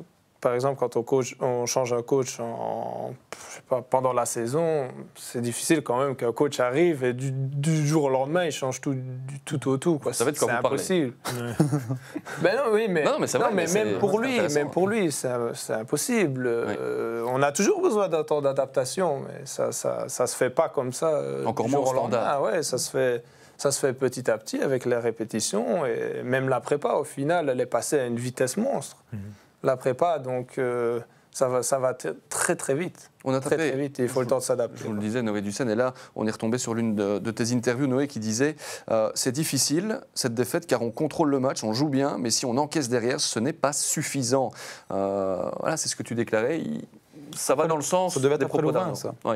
par exemple, quand on, coach, on change un coach en, je sais pas, pendant la saison, c'est difficile quand même qu'un coach arrive et du, du jour au lendemain, il change tout, du tout au tout. Quoi. Ça va être quand vous impossible. (laughs) (laughs) ben non, oui, mais, Non, mais c'est vrai, mais c'est- même pour lui, même pour lui, c'est impossible. Euh, on a toujours besoin d'un temps d'adaptation, mais ça, ça, ça se fait pas comme ça. euh, Encore du moins jour au standard. lendemain. Ah ouais, ça se fait. Ça se fait petit à petit avec les répétitions et même la prépa, au final, elle est passée à une vitesse monstre. Mhm. La prépa, donc, euh, ça va, ça va très très vite. On a Très tapé- très vite et il faut le temps de s'adapter. Je vous le disais, Noé Ducène, et là, on est retombé sur l'une de, de tes interviews, Noé, qui disait euh, C'est difficile, cette défaite, car on contrôle le match, on joue bien, mais si on encaisse derrière, ce n'est pas suffisant. Euh, voilà, c'est ce que tu déclarais. Il- ça va dans le sens ça devait être des propos ça. Oui.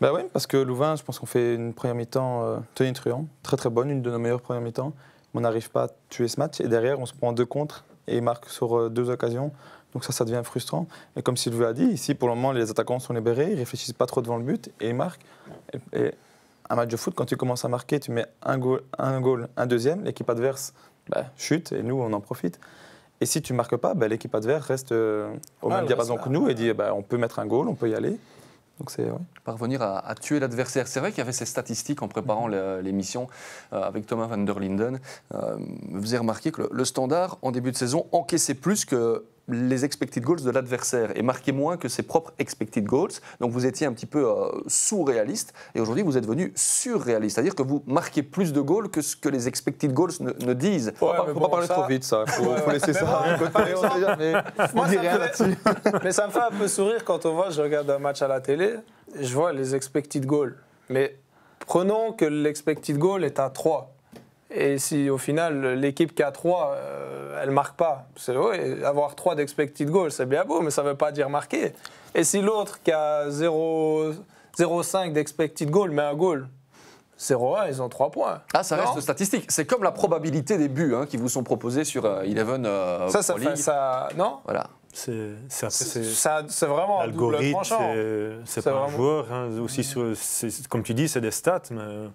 Bah oui, parce que Louvain, je pense qu'on fait une première mi-temps euh, tonitruante, très très bonne, une de nos meilleures premières mi-temps. On n'arrive pas à tuer ce match et derrière, on se prend deux contre et il marque sur euh, deux occasions. Donc ça, ça devient frustrant. Et comme Sylvain a dit, ici, pour le moment, les attaquants sont libérés, ils réfléchissent pas trop devant le but et ils marquent. Et, et un match de foot, quand tu commences à marquer, tu mets un goal, un, goal, un deuxième, l'équipe adverse bah, chute et nous, on en profite. Et si tu marques pas, bah, l'équipe adverse reste euh, au Ah, même diapason que nous et dit bah, on peut mettre un goal, on peut y aller. Donc c'est ouais. Parvenir à, à tuer l'adversaire. C'est vrai qu'il y avait ces statistiques en préparant le- l'émission euh, avec Thomas van der Linden. Euh, vous avez remarqué que le, le standard, en début de saison, encaissait plus que les expected goals de l'adversaire et marquer moins que ses propres expected goals. Donc vous étiez un petit peu euh, sous-réaliste et aujourd'hui vous êtes devenu surréaliste, c'est-à-dire que vous marquez plus de goals que ce que les expected goals ne, ne disent. Faut Ouais, pas, mais faut bon, pas parler ça- trop vite, ça. Faut, Ouais. faut laisser Mais ça. bon, côté, on sait jamais. On Moi, ça rien fait-. (laughs) Mais ça me fait un peu sourire quand on voit, je regarde un match à la télé, et je vois les expected goals. Mais prenons que l'expected goal est à 3. Et si au final l'équipe qui a 3, euh, elle marque pas, c'est ouais, avoir 3 d'expected goal, c'est bien beau, mais ça veut pas dire marquer. Et si l'autre qui a 0 0,5 d'expected goal met un goal, 0,1, ils ont 3 points. Ah, ça Non reste statistique. C'est comme la probabilité des buts hein, qui vous sont proposés sur euh, Eleven euh, Ça, ça fait ça. Non? Voilà. C'est vraiment L'algorithme, tranchant. c'est- pas un joueur. hein, aussi, sur- comme tu dis, c'est des stats, mais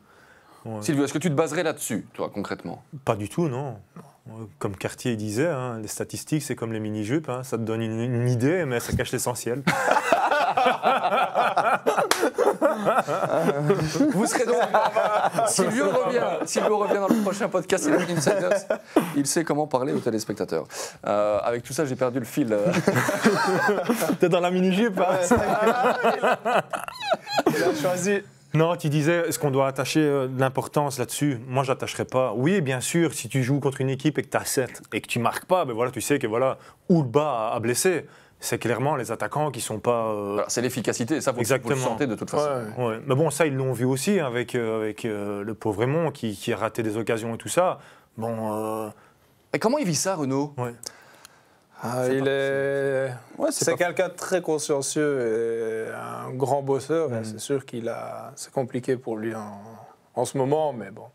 ouais. Sylvie, est-ce que tu te baserais là-dessus, toi, concrètement? Pas du tout, non. Comme Cartier disait, hein, les statistiques, c'est comme les mini-jupes. hein, ça te donne une, une idée, mais ça cache l'essentiel. (laughs) (laughs) Vous serez donc. Silvio revient. Silvio revient dans le prochain podcast Insiders. Il sait comment parler aux téléspectateurs. Euh, avec tout ça, j'ai perdu le fil. euh. (laughs) T'es dans la mini-jupe hein Il a choisi. Non, tu disais, est-ce qu'on doit attacher euh, de l'importance là-dessus? Moi, j'attacherais pas. Oui, bien sûr, si tu joues contre une équipe et que tu as 7 et que tu marques pas, ben voilà, tu sais que voilà, où le bas a blessé. C'est clairement les attaquants qui sont pas. euh, Voilà, c'est l'efficacité. Ça, vous, vous le Exactement. sentez de toute façon. Ouais. Ouais, mais bon, ça, ils l'ont vu aussi avec, euh, avec euh, le pauvre Raymond qui, qui a raté des occasions et tout ça. Bon, euh, Et comment il vit ça, Renaud? Ouais. Ah, il est. Ouais, c'est quelqu'un de très consciencieux et un grand bosseur. et Mm. C'est sûr qu'il a. C'est compliqué pour lui en, en ce moment, mais bon,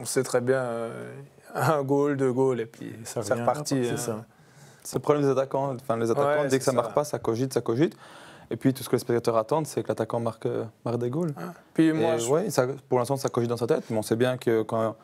on sait très bien euh, un goal, deux goals et puis ça c'est revient. reparti. C'est hein. ça. C'est le problème des attaquants. Enfin, les attaquants, Ouais, dès que ça ne marque pas, ça cogite, ça cogite. Et puis tout ce que les spectateurs attendent, c'est que l'attaquant marque, euh, marque des goals. Puis Et moi, je- ouais, ça- pour l'instant, ça cogite dans sa tête, mais on sait bien que quand,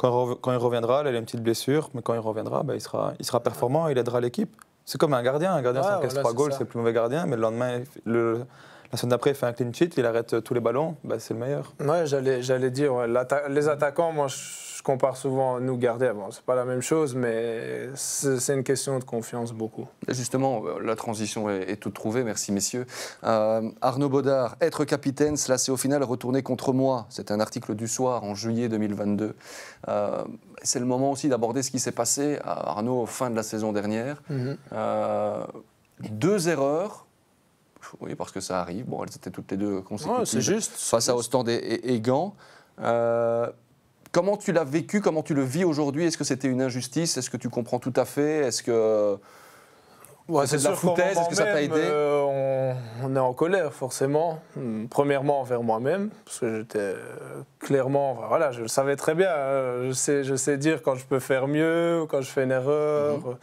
quand, il rev- quand il reviendra, là, il a une petite blessure, mais quand il reviendra, bah, il, sera, il sera performant, il aidera l'équipe. C'est comme un gardien. Un gardien, Ouais, ça encaisse voilà, trois goals, c'est le plus mauvais gardien, mais le lendemain, le- la semaine d'après, il fait un clean sheet, il arrête tous les ballons, bah, c'est le meilleur. Ouais, j'allais, dire, ouais, les attaquants, moi, je compare souvent nous gardiens. Bon, c'est pas la même chose, mais c'est, une question de confiance beaucoup. Justement, euh, la transition est, est toute trouvée, merci messieurs. Euh, Arnaud Baudard, être capitaine, cela c'est au final retourné contre moi. C'est un article du soir en juillet 2022. Euh, c'est le moment aussi d'aborder ce qui s'est passé à Arnaud fin de la saison dernière. Euh, deux erreurs, oui, parce que ça arrive, bon, elles étaient toutes les deux consécutives Ouais, c'est juste. face à Ostende et, et- et Gand. Euh, comment tu l'as vécu Comment tu le vis aujourd'hui? Est-ce que c'était une injustice? Est-ce que tu comprends tout à fait? Est-ce que Ouais, C'était de la foutaise, est-ce que ça t'a aidé? euh, on, on est en colère, forcément. Hum, Premièrement envers moi-même, parce que j'étais euh, clairement. enfin, Voilà, je le savais très bien. hein. je, sais, je sais dire quand je peux faire mieux, ou quand je fais une erreur. Mhm.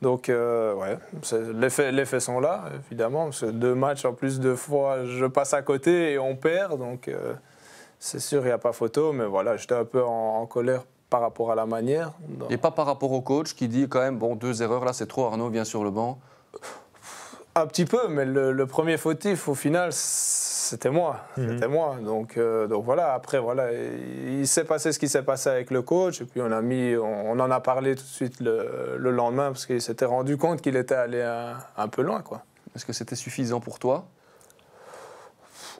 Donc, euh, ouais, c'est- les faits, les faits sont là, évidemment. Parce que deux matchs, en plus, deux fois, je passe à côté et on perd. Donc, euh, c'est sûr, il n'y a pas photo. Mais voilà, j'étais un peu en, en colère par rapport à la manière. Donc, Et pas par rapport au coach qui dit quand même, bon, deux erreurs là, c'est trop, Arnaud, viens sur le banc. Un petit peu, mais le, le premier fautif, au final, c'était moi. Mhm. C'était moi. Donc, euh, donc voilà, après, voilà, il, il s'est passé ce qui s'est passé avec le coach. Et puis on, a mis, on, on en a parlé tout de suite le, le lendemain, parce qu'il s'était rendu compte qu'il était allé un, un peu loin. Quoi. Est-ce que c'était suffisant pour toi?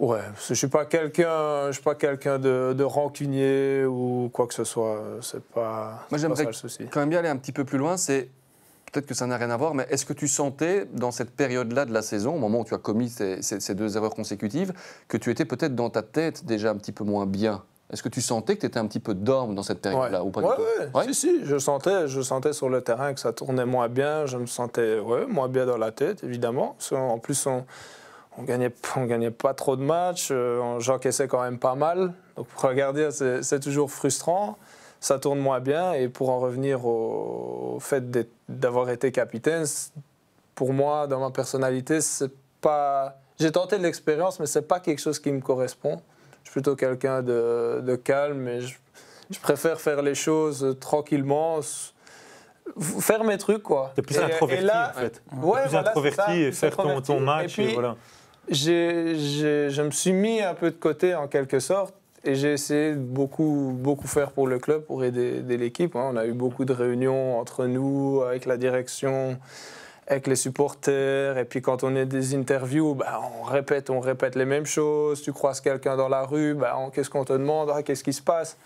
Ouais, je ne suis pas quelqu'un je suis pas quelqu'un de, de rancunier ou quoi que ce soit. C'est pas, Moi, j'aimerais quand même bien aller un petit peu plus loin, c'est peut-être que ça n'a rien à voir, mais est-ce que tu sentais dans cette période-là de la saison, au moment où tu as commis ces, ces- ces deux erreurs consécutives, que tu étais peut-être dans ta tête déjà un petit peu moins bien? Est-ce que tu sentais que tu étais un petit peu down dans cette période-là ou pas ouais, du tout? ouais. Ouais? Si, si, je sentais, je sentais sur le terrain que ça tournait moins bien. Je me sentais ouais, moins bien dans la tête, évidemment. En plus, on, on gagnait, on gagnait pas trop de matchs. euh, on- J'encaissais quand même pas mal. Donc, pour regarder, c'est toujours frustrant. Ça tourne moins bien. Et pour en revenir au, au fait d'avoir été capitaine, pour moi, dans ma personnalité, c'est pas. J'ai tenté de l'expérience, mais c'est pas quelque chose qui me correspond. Je suis plutôt quelqu'un de, de calme et je, je préfère faire les choses tranquillement, faire mes trucs quoi. T'es plus Et- introverti et là, en fait. Ouais, plus voilà, introverti ça, et faire ton, match. Et Et puis, voilà. J'ai- je me suis mis un peu de côté en quelque sorte et j'ai essayé de beaucoup, beaucoup faire pour le club, pour aider, l'équipe. hein. On a eu beaucoup de réunions entre nous, avec la direction. avec les supporters. Et puis quand on est des interviews, bah, on répète, on répète les mêmes choses. Tu croises quelqu'un dans la rue, bah, qu'est-ce qu'on te demande, Ah, qu'est-ce qui se passe?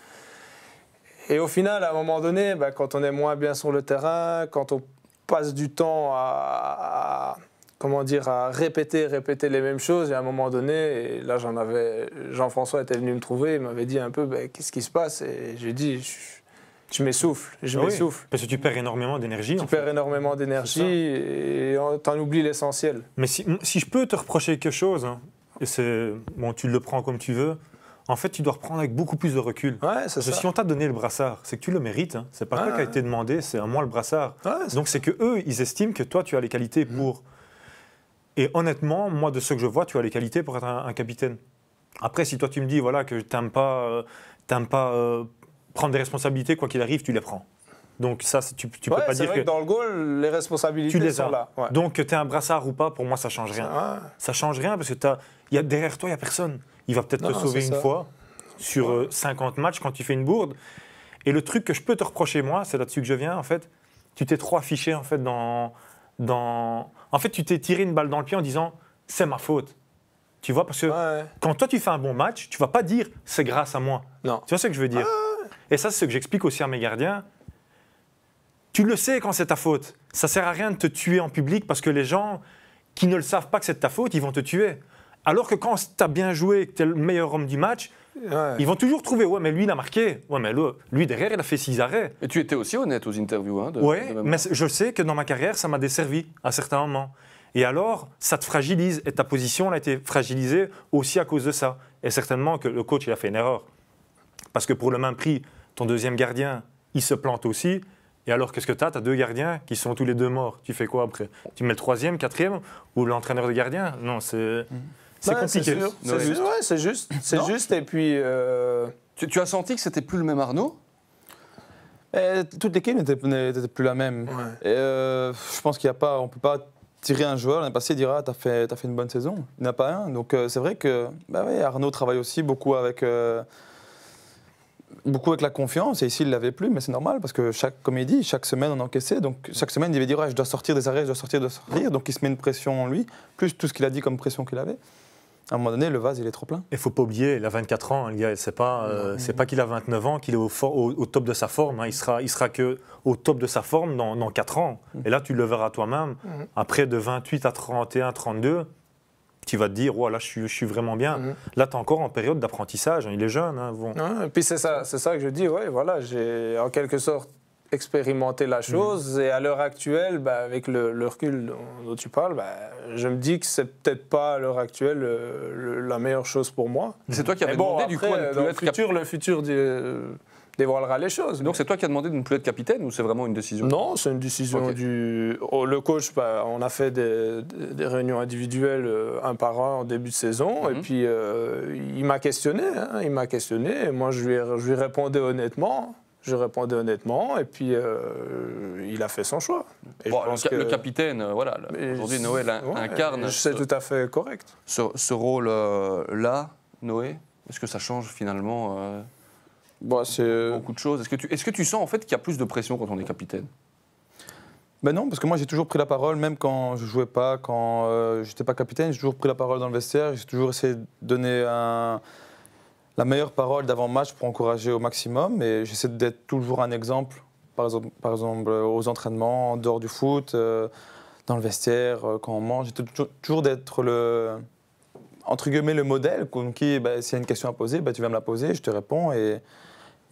Et au final, à un moment donné, bah, quand on est moins bien sur le terrain, quand on passe du temps à- comment dire, à répéter, répéter les mêmes choses, et à un moment donné, et là j'en avais, Jean-François était venu me trouver, il m'avait dit un peu, bah, qu'est-ce qui se passe? Et j'ai dit, je, m'essouffle, je Ah oui, m'essouffle. Parce que tu perds énormément d'énergie. Tu en fait. perds énormément d'énergie et t'en oublies l'essentiel. Mais si, si je peux te reprocher quelque chose, hein, et c'est bon, tu le prends comme tu veux. En fait, tu dois reprendre avec beaucoup plus de recul. Ouais, c'est Parce que ça. si on t'a donné le brassard, c'est que tu le mérites. Hein. C'est pas toi Ouais, qui a été demandé, c'est à moi le brassard. Donc c'est que eux, ils estiment que toi, tu as les qualités Mm. pour. Et honnêtement, moi, de ce que je vois, tu as les qualités pour être un, un capitaine. Après, si toi, tu me dis voilà que t'aimes pas, euh, t'aimes pas euh, prendre des responsabilités, quoi qu'il arrive, tu les prends. Donc ça, tu, tu Ouais, peux pas dire vrai que. que dans le goal, les responsabilités Tu les sont as. là. Ouais. Donc que tu es un brassard ou pas, pour moi, ça change rien. Ça change rien parce que t'as- y a, derrière toi, il n'y a personne. Il va peut-être te Non, sauver une ça. fois sur euh, 50 matchs quand tu fais une bourde. Et le truc que je peux te reprocher, moi, c'est là-dessus que je viens, en fait, tu t'es trop affiché, en fait, dans... dans... En fait, tu t'es tiré une balle dans le pied en disant, c'est ma faute. Tu vois, parce que Ouais. quand toi, tu fais un bon match, tu vas pas dire, c'est grâce à moi. Non. Tu vois ce que je veux dire? Et ça, c'est ce que j'explique aussi à mes gardiens. Tu le sais quand c'est ta faute. Ça sert à rien de te tuer en public parce que les gens qui ne le savent pas que c'est de ta faute, ils vont te tuer. Alors que quand tu as bien joué, que tu es le meilleur homme du match, Ouais. ils vont toujours trouver Ouais, mais lui, il a marqué. Ouais, mais lui, lui, derrière, il a fait six arrêts. Et tu étais aussi honnête aux interviews. Hein, de- Oui, mais je sais que dans ma carrière, ça m'a desservi à certains moments. Et alors, ça te fragilise. Et ta position elle a été fragilisée aussi à cause de ça. Et certainement que le coach, il a fait une erreur. Parce que pour le même prix, ton deuxième gardien, il se plante aussi. Et alors, qu'est-ce que tu as Tu as deux gardiens qui sont tous les deux morts. Tu fais quoi après? Tu mets le troisième, quatrième Ou l'entraîneur de gardien? Non, c'est c'est compliqué. C'est Ouais. juste. Ouais, c'est juste. C'est juste. Et puis. euh, Tu, tu as senti que c'était plus le même Arnaud? Et toute l'équipe n'était plus la même. Et, euh, je pense qu'il y a pas, on peut pas tirer un joueur l'année passée et dire ah t'as fait as fait une bonne saison. Il n'y en a pas un. Donc euh, c'est vrai que bah ouais, Arnaud travaille aussi beaucoup avec euh, beaucoup avec la confiance et ici il l'avait plus mais c'est normal parce que chaque comme il dit chaque semaine on encaissait donc chaque semaine il devait dire Ah, je dois sortir des arrêts je dois sortir je dois sortir donc il se met une pression en lui plus tout ce qu'il a dit comme pression qu'il avait. À un moment donné le vase il est trop plein. Il faut pas oublier, il a 24 ans, hein, le gars. C'est pas, euh, c'est pas qu'il a 29 ans, qu'il est au, for- au- au top de sa forme. hein. Il sera, il sera que au top de sa forme dans, dans 4 ans. Et là, tu le verras toi-même. Mhm. Après, de 28 à 31, 32, tu vas te dire, ouais, là, je suis, je suis vraiment bien. Mhm. Là, tu es encore en période d'apprentissage. hein. Il est jeune. hein, bon. Et puis c'est ça, c'est ça que je dis, ouais, voilà, j'ai en quelque sorte expérimenté la chose et à l'heure actuelle, bah, avec le, le recul dont, tu parles, bah, je me dis que c'est peut-être pas à l'heure actuelle euh, le- la meilleure chose pour moi. C'est toi qui avais bon, demandé du coup après, à ne plus dans le être cap- futur, le futur euh, dévoilera les choses. Donc c'est toi qui as demandé de ne plus être capitaine ou c'est vraiment une décision? Non, c'est une décision du. oh, le coach, bah, on a fait des, réunions individuelles euh, un par un en début de saison. Et Mhm. puis, euh, il m'a questionné. hein, il m'a questionné. Et moi, je lui, je lui répondais honnêtement. Je répondais honnêtement. Et puis, euh, il a fait son choix. Et Bon, je pense le, ca- que- le capitaine, euh, voilà, aujourd'hui Noël ouais, incarne C'est ce, tout à fait correct. ce- ce rôle-là, Noé. Est-ce que ça change finalement euh, Bon, c'est beaucoup de choses? Est-ce que, tu, est-ce que tu sens en fait qu'il y a plus de pression quand on est capitaine? Ben non, parce que moi j'ai toujours pris la parole, même quand je jouais pas, quand euh, j'étais pas capitaine, j'ai toujours pris la parole dans le vestiaire, j'ai toujours essayé de donner un- la meilleure parole d'avant-match pour encourager au maximum, et j'essaie d'être toujours un exemple, par exemple, aux entraînements, en dehors du foot, euh, dans le vestiaire, euh, quand on mange, j'essaie toujours- d'être le entre guillemets le modèle, qui, ben, s'il y a une question à poser, ben, tu viens me la poser, je te réponds et,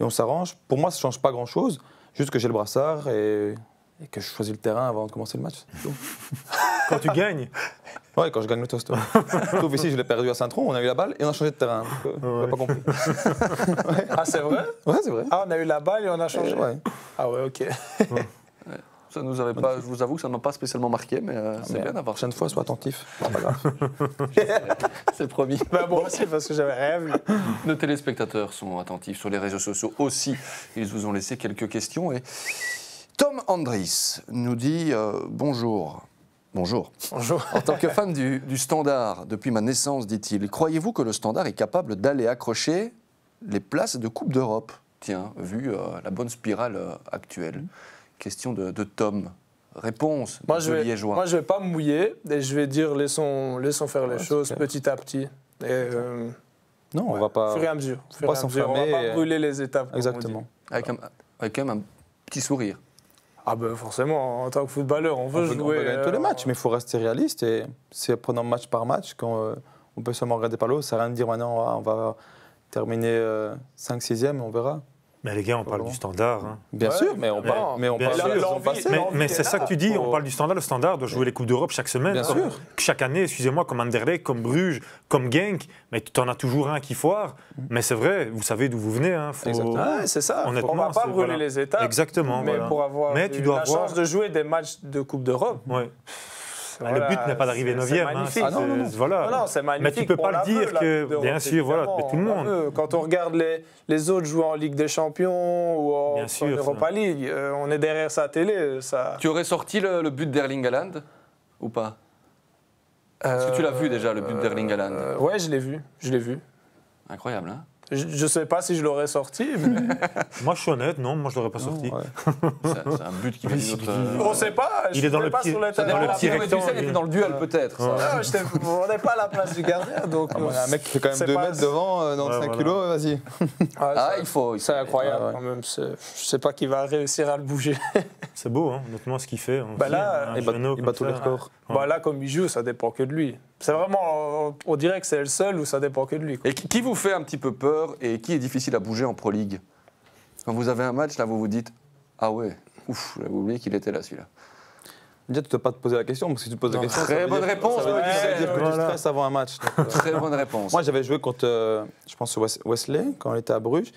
et on s'arrange. Pour moi, ça change pas grand-chose, juste que j'ai le brassard et, et que je choisis le terrain avant de commencer le match. (laughs) Quand tu gagnes, Ouais, quand je gagne le toast. ouais. Sauf ici, je l'ai perdu à Saint-Tron, on a eu la balle et on a changé de terrain. Donc, euh, Ouais. pas compris. (laughs) Ah, c'est vrai? Ouais, c'est vrai. Ah, on a eu la balle et on a changé. Ouais. Ah, ouais, ok. ça nous avait pas, Je vous avoue que ça ne m'a pas spécialement marqué, mais euh, c'est bien la d'avoir prochaine fois, sois attentif. C'est pas grave. (laughs) C'est promis. bah, bon, c'est parce que j'avais vu. Nos téléspectateurs sont attentifs sur les réseaux sociaux aussi. Ils vous ont laissé quelques questions. Et Tom Andris nous dit euh, bonjour. Bonjour. Bonjour. En tant que fan du, du Standard depuis ma naissance, dit-il, croyez-vous que le Standard est capable d'aller accrocher les places de Coupe d'Europe? Tiens, vu euh, la bonne spirale euh, actuelle. Question de, de Tom. réponse Moi, de je vais, Liégeois moi, je vais pas me mouiller et je vais dire laissons, laissons faire les Ouais, choses clair. petit à petit. Et, euh, Non, on ouais, va pas. Au fur et à mesure. fur pas et à mesure. On va s'enfermer pas et- brûler les étapes. comme on Exactement. dit. avec, un, avec quand même un petit sourire. Ah ben forcément, en tant que footballeur, on On veut on jouer. peut gagner tous les euh, matchs, mais il faut rester réaliste et c'est prenant match par match qu'on euh, on peut seulement regarder par l'eau. Ça sert à rien de dire maintenant ah, on va terminer 5-6e, on verra. Mais les gars, on parle du standard. hein. Bien Ouais, sûr, mais on parle, mais on Bien parle sûr. de la passée. Mais, c'est ça que tu dis, on parle du standard. Le standard doit jouer les Coupes d'Europe chaque semaine. Bien comme- sûr. Chaque année, excusez-moi, comme Anderlecht, comme Bruges, comme Genk, mais tu en as toujours un qui foire. Mais c'est vrai, vous savez d'où vous venez. Hein, faut- Exactement. Ouais, c'est ça. Honnêtement, on va pas brûler voilà. les étapes. Exactement. Mais voilà. pour avoir Mais eu tu dois la avoir- chance de jouer des matchs de Coupe d'Europe, Ouais. Voilà, le but n'est pas d'arriver c'est- c'est 9e. hein, magnifique. Ah non, non, non. Voilà. Non, non, c'est magnifique. Mais tu peux pas On le dire veut, que- bien sûr, voilà, mais tout le monde. veut. Quand on regarde les, les autres jouer en Ligue des Champions ou en, Bien en sûr, Europa League, euh, on est derrière sa télé. Ça... Tu aurais sorti le, le but d'Erling Haaland ou pas? Est-ce que tu l'as vu déjà, le but d'Erling Haaland Euh, Ouais, je l'ai vu. Je l'ai vu. Incroyable, hein Je, je sais pas si je l'aurais sorti, mais (laughs) Moi, je suis honnête, non, moi, je l'aurais pas sorti. Ouais. (laughs) C'est un but qui vient d'une autre. euh, on sait pas. Il je est dans le pas petit- sur dans le. Tuchel était dans le duel peut-être. Ah, j'étais- on n'est pas à la place du gardien, donc. Ah, un mec qui fait quand même c'est 2 pas- mètres devant, euh, 95 Ouais, voilà. kilos, vas-y. (laughs) Ah, Ah, il faut. C'est incroyable ouais. quand même. Je sais pas qui va réussir à le bouger. C'est beau, hein, honnêtement, ce qu'il fait. On Bah là, Il bat, il tous les records. Ouais. Bah là, comme il joue, ça dépend que de lui. C'est vraiment. On dirait que c'est le seul où ça dépend que de lui. quoi. Et qui vous fait un petit peu peur et qui est difficile à bouger en Pro League? Quand vous avez un match, là, vous vous dites Ah ouais, ouf, j'avais oublié qu'il était là celui-là. Déjà, tu ne dois pas te poser la question, parce que si tu te poses la question. très bonne dire- réponse, Ça veut dire, ouais, ça veut dire que tu stresses avant un match. donc, euh, Très bonne réponse. Moi, j'avais joué contre, euh, je pense, Wes- Wesley, quand on était à Bruges.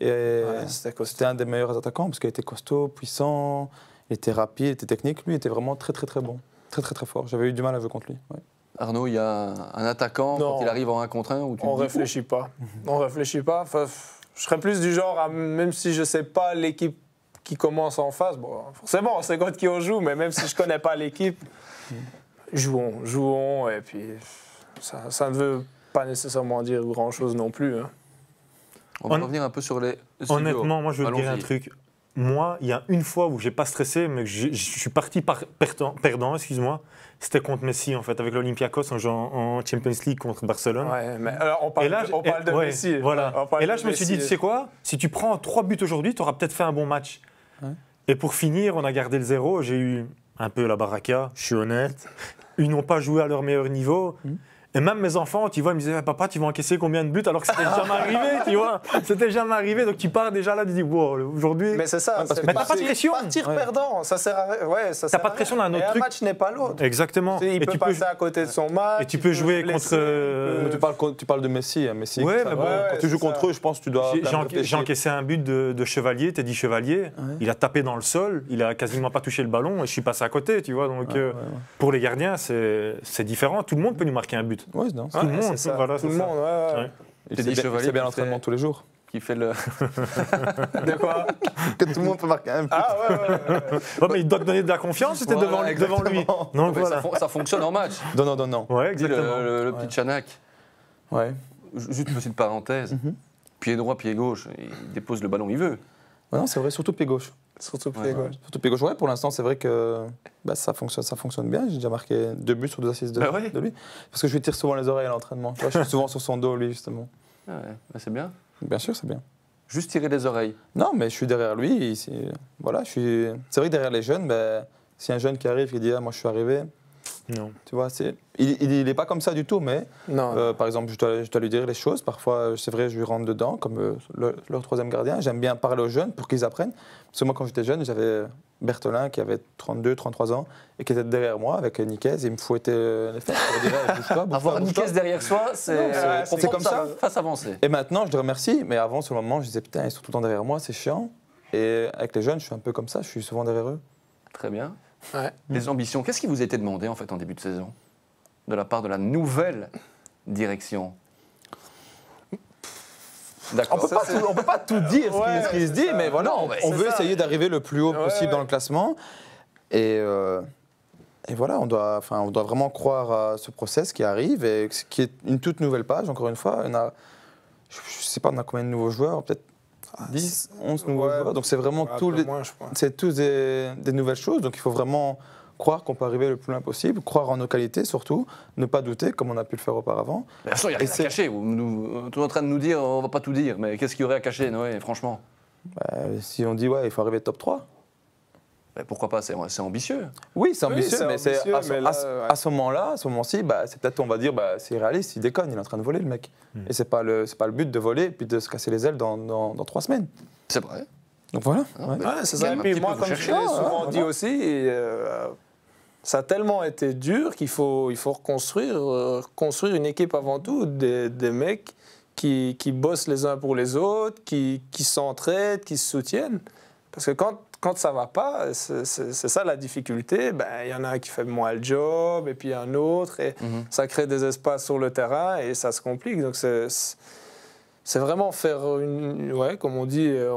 Et Ouais, c'était un des meilleurs attaquants, parce qu'il était costaud, puissant, il était rapide, il était technique. Lui, il était vraiment très, très, très bon. Très, très, très fort. J'avais eu du mal à jouer contre lui. ouais. Arnaud, il y a un attaquant Non. quand il arrive en 1 contre 1 où tu On dis, réfléchit pas. (laughs) On réfléchit pas. Enfin, je serais plus du genre, à, même si je sais pas l'équipe qui commence en face, bon, forcément, c'est contre qui on joue, mais même si je connais pas l'équipe, jouons, jouons, et puis ça, ça ne veut pas nécessairement dire grand-chose non plus. hein. On va Hon- revenir un peu sur les. studios. Honnêtement, moi, je te dire un truc. Moi, il y a une fois où j'ai pas stressé, mais je suis parti par perdant, perdant excuse-moi. C'était contre Messi, en fait, avec l'Olympiakos en, Champions League contre Barcelone. Ouais, mais alors, on parle, Et là, de, on parle de et- ouais, Messi. Voilà. Et là, je me suis dit, tu sais quoi? Si tu prends trois buts aujourd'hui, tu auras peut-être fait un bon match. Ouais. Et pour finir, on a gardé le zéro. J'ai eu un peu la baraka, je suis honnête. Ils n'ont pas joué à leur meilleur niveau. Mhm. Et même mes enfants, tu vois, ils me disaient, papa, tu vas encaisser combien de buts alors que c'était (laughs) jamais arrivé, tu vois C'était jamais arrivé. Donc tu pars déjà là, tu dis, wow, aujourd'hui. Mais c'est ça. Ouais, parce que Mais t'as pas de pression. Partir Ouais. perdant, ça sert à rien. Ouais, ça T'as sert pas à de pression rien. d'un autre Et truc. Un match n'est pas l'autre. Exactement. Tu sais, Il et peut tu peux, passer à côté de son match. et tu peux jouer blesser, contre, euh, tu, parles, con- tu parles de Messi. hein, Messi Ouais, mais bon, ouais, quand tu joues contre ça. eux, je pense que tu dois. J'ai- encaissé un but de, de Chevalier, Teddy Chevalier. Ouais. Il a tapé dans le sol, il a quasiment pas touché le ballon et je suis passé à côté, tu vois. Donc euh, pour les gardiens, c'est différent. Tout le monde peut nous marquer un but. Ouais, non, c'est- Tout le monde, c'est ça. voilà, tout le ça. monde, ouais, ouais. Teddy bien- Chevalier l'entraînement fait- tous les jours. Qui fait le. (laughs) De quoi Que tout le monde peut marquer un but. Ah ouais, ouais, ouais. Ouais, (laughs) mais il doit te donner de la confiance, c'était Voilà, devant, devant lui. voilà. ça, fon- ça fonctionne en match. Non, non, non, non. Ouais, le, exactement. le- petit Chanak, Ouais. juste une petite parenthèse. Mhm. Pied droit, pied gauche, il dépose le ballon, il veut. Ouais, non, c'est vrai, surtout pied gauche. Surtout pied Ouais, gauche. Surtout pied gauche. Ouais, pour l'instant, c'est vrai que bah, ça, fonctionne, ça fonctionne bien. J'ai déjà marqué deux buts sur deux assists de, Bah ouais. de lui. Parce que je lui tire souvent les oreilles à l'entraînement. Je suis (laughs) souvent sur son dos, lui, justement. Ah ouais, bah c'est bien. Bien sûr, c'est bien. Juste tirer les oreilles. Non, mais je suis derrière lui. et c'est- Voilà, je suis. C'est vrai que derrière les jeunes, ben, s'il y a un jeune qui arrive qui dit ah, moi je suis arrivé, Non. tu vois, c'est. Il, il, est pas comme ça du tout, mais Non. euh, par exemple, je dois, je dois lui dire les choses. Parfois, euh, c'est vrai, je lui rentre dedans, comme euh, le- leur troisième gardien. J'aime bien parler aux jeunes pour qu'ils apprennent. Parce que moi, quand j'étais jeune, j'avais Bertolin qui avait 32, 33 ans et qui était derrière moi avec Niquez. Il me fouettait euh, les fesses pour dire bouge-toi, bouge-toi, Avoir. Niquez derrière soi, c'est c'est- prendre comme ça. Face avancée. Et maintenant, je les remercie, mais avant, sur le moment, je disais putain, ils sont tout le temps derrière moi, c'est chiant. Et avec les jeunes, je suis un peu comme ça, je suis souvent derrière eux. Très bien. Ouais. Les ambitions, qu'est-ce qui vous été demandé en fait en début de saison De la part de la nouvelle direction? On peut, pas tout, on peut pas tout (laughs) dire ce qui- Ouais, ce qui, se dit, mais voilà, Non, on, mais on c'est veut ça. essayer d'arriver le plus haut Ouais, possible dans le classement. Et, euh, et voilà, on doit, enfin, on doit vraiment croire à ce process qui arrive et qui est une toute nouvelle page, encore une fois. On a, je ne sais pas, on a combien de nouveaux joueurs Peut-être 10, 11 nouveaux Ouais. joueurs. Donc c'est vraiment tous c'est tous des, des nouvelles choses. Donc il faut vraiment croire qu'on peut arriver le plus loin possible, croire en nos qualités surtout, ne pas douter comme on a pu le faire auparavant. Façon, il n'y a rien à cacher. Vous nous, es en train de nous dire, on va pas tout dire. Mais qu'est-ce qu'il y aurait à cacher, Noé, franchement? Bah, si on dit ouais, il faut arriver top 3. Ben, Pourquoi pas C'est c'est ambitieux. Oui, c'est Oui, ambitieux, c'est mais, c'est ambitieux, à, ce- mais là, à ce- ouais. à ce moment-là, à ce moment-ci, bah, c'est peut-être on va dire bah, c'est réaliste, il déconne, il est en train de voler le mec. Et c'est pas le c'est pas le but de voler et puis de se casser les ailes dans, dans, dans trois semaines. C'est vrai. Donc voilà. hein, ouais. mais Ouais, c'est ça. Et un puis moi, comme je l'ai souvent voilà. dit aussi, et, euh, ça a tellement été dur qu'il faut, il faut reconstruire euh, construire une équipe avant tout, des, des mecs qui, qui bossent les uns pour les autres, qui, qui s'entraident, qui se soutiennent. Parce que quand, quand ça va pas, c'est ça la difficulté. Ben, Il y en a un qui fait moins le job, et puis un autre, et Mhm. ça crée des espaces sur le terrain, et ça se complique. Donc c'est c'est vraiment faire une, ouais, comme on dit, euh,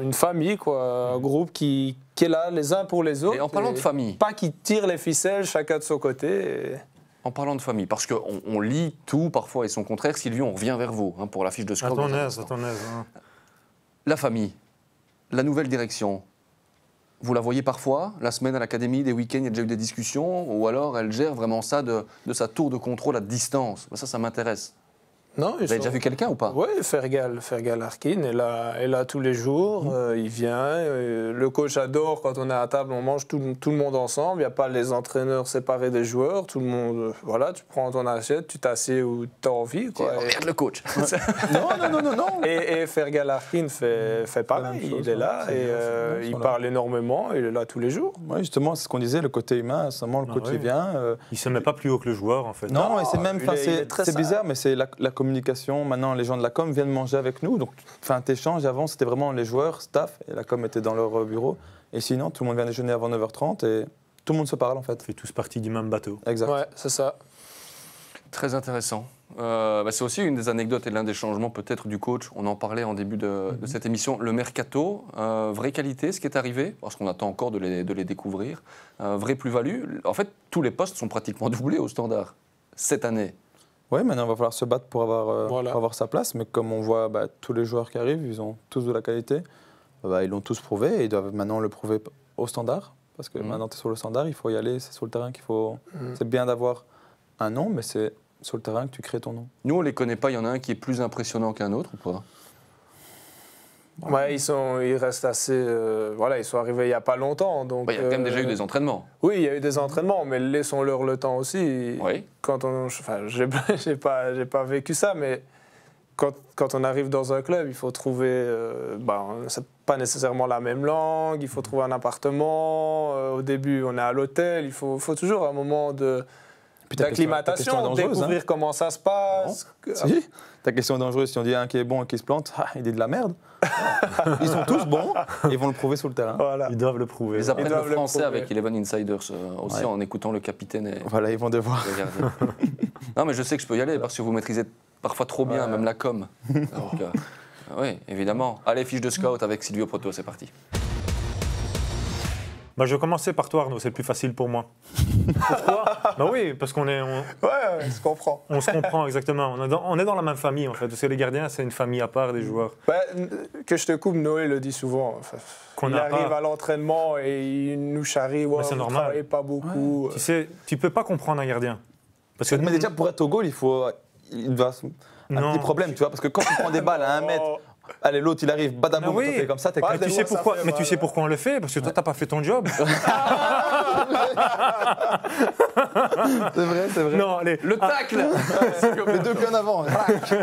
une famille, quoi, un groupe qui, qui est là les uns pour les autres. Et en parlant de famille, Pas qui tire les ficelles chacun de son côté. et- en parlant de famille, parce qu'on on lit tout parfois et son contraire. Sylvie, on revient vers vous hein, pour la fiche de À score. ton dans un aise, à ton aise. hein. La famille, la nouvelle direction. Vous la voyez parfois, la semaine à l'académie, des week-ends, il y a déjà eu des discussions, ou alors elle gère vraiment ça de, sa tour de contrôle à distance. Ça, ça m'intéresse. Non, Vous avez déjà vu quelqu'un ou pas? Oui, Fergal, Fergal Harkin est là, est là tous les jours, euh, il vient. euh, le coach adore quand on est à table, on mange tout, tout le monde ensemble. Il n'y a pas les entraîneurs séparés des joueurs. Tout le monde, euh, voilà, tu prends ton assiette, tu t'assieds où tu as envie. Quoi. Et- Regarde le coach. (laughs) Non, non, non, non, non. Et, et Fergal Harkin fait, fait La pareil. même chose, il est là et bien, euh, il parle énormément. Il est là tous les jours. Ouais, justement, c'est ce qu'on disait, le côté humain, à ce moment, le Ah coach ouais. il vient. euh, Il se met pas plus haut que le joueur, en fait. Non, Non, et c'est même, c'est bizarre, mais c'est la, la communication. Maintenant, les gens de la com viennent manger avec nous. Donc, enfin, t'échanges. Avant, c'était vraiment les joueurs, staff, et la com était dans leur euh, bureau. Et sinon, tout le monde vient déjeuner avant 9h30 et tout le monde se parle en On fait. fait tous partie du même bateau. Exact. Ouais, c'est ça. Très intéressant. Euh, bah, c'est aussi une des anecdotes et l'un des changements peut-être du coach. On en parlait en début de, de cette émission. Le mercato, euh, vraie qualité, ce qui est arrivé, parce qu'on attend encore de les, de les découvrir. Euh, vraie plus-value. En fait, tous les postes sont pratiquement (laughs) doublés au standard cette année. Oui, maintenant, il va falloir se battre pour avoir, euh, Voilà. pour avoir sa place. Mais comme on voit bah, tous les joueurs qui arrivent, ils ont tous de la qualité. Bah, ils l'ont tous prouvé et ils doivent maintenant le prouver au standard. Parce que Mhm. maintenant, tu es sur le standard, il faut y aller. C'est sur le terrain qu'il faut. Mhm. C'est bien d'avoir un nom, mais c'est sur le terrain que tu crées ton nom. Nous, on les connaît pas. Il y en a un qui est plus impressionnant qu'un autre ou pas? Ouais, ils, sont, ils restent assez. euh, voilà, ils sont arrivés il n'y a pas longtemps. Donc, Bah, Il y a quand même euh, déjà eu des entraînements. Oui, il y a eu des entraînements, mais laissons-leur le temps aussi. Oui. Quand on, enfin, j'ai (laughs) j'ai pas, j'ai pas vécu ça, mais quand, quand on arrive dans un club, il faut trouver. Euh, bah, c'est pas nécessairement la même langue. Il faut trouver un appartement. euh, au début, on est à l'hôtel. Il faut, faut toujours un moment de d'acclimatation, dangereuse, hein. découvrir comment ça se passe. Si. Ta question est dangereuse. Si on dit un qui est bon et qui se plante, (laughs) ah, il dit de la merde. Ils sont tous bons et ils vont le prouver sur le terrain. Voilà. Ils doivent le prouver. Ils apprennent doivent le le français prouver. avec Eleven Insiders euh, aussi Ouais. en écoutant le capitaine et Voilà, ils vont devoir. (laughs) non, mais je sais que je peux y aller parce que vous maîtrisez parfois trop bien, Ouais. même la com. Donc, euh, oui, évidemment. Allez, fiche de scout avec Silvio Proto, c'est parti. Bah, je vais commencer par toi, Arnaud, c'est le plus facile pour moi. Pourquoi (laughs) Bah oui, parce qu'on est, on, Ouais, ouais, je comprends. on se comprend exactement. On est, dans, on est dans la même famille, en fait. Parce que les gardiens, c'est une famille à part des joueurs. Bah, que je te coupe, Noé le dit souvent. Enfin, Qu'on il arrive pas- à l'entraînement et il nous charrie. Ouais, Mais c'est normal. travaillez pas beaucoup. Tu sais, tu peux pas comprendre un gardien. Parce que Mais déjà, pour être au goal, il faut. Il va. Un Non. petit problème, tu vois, parce que quand tu prends des balles à un (laughs) mètre, Oh, allez, l'autre il arrive, badaboum, Mais oui. tu fais comme ça, t'es. Mais tu sais pourquoi, fait mais tu sais pourquoi on le fait? Parce que toi, t'as pas fait ton job. (laughs) C'est vrai, c'est vrai. non, allez. Le tacle Les deux pieds en avant.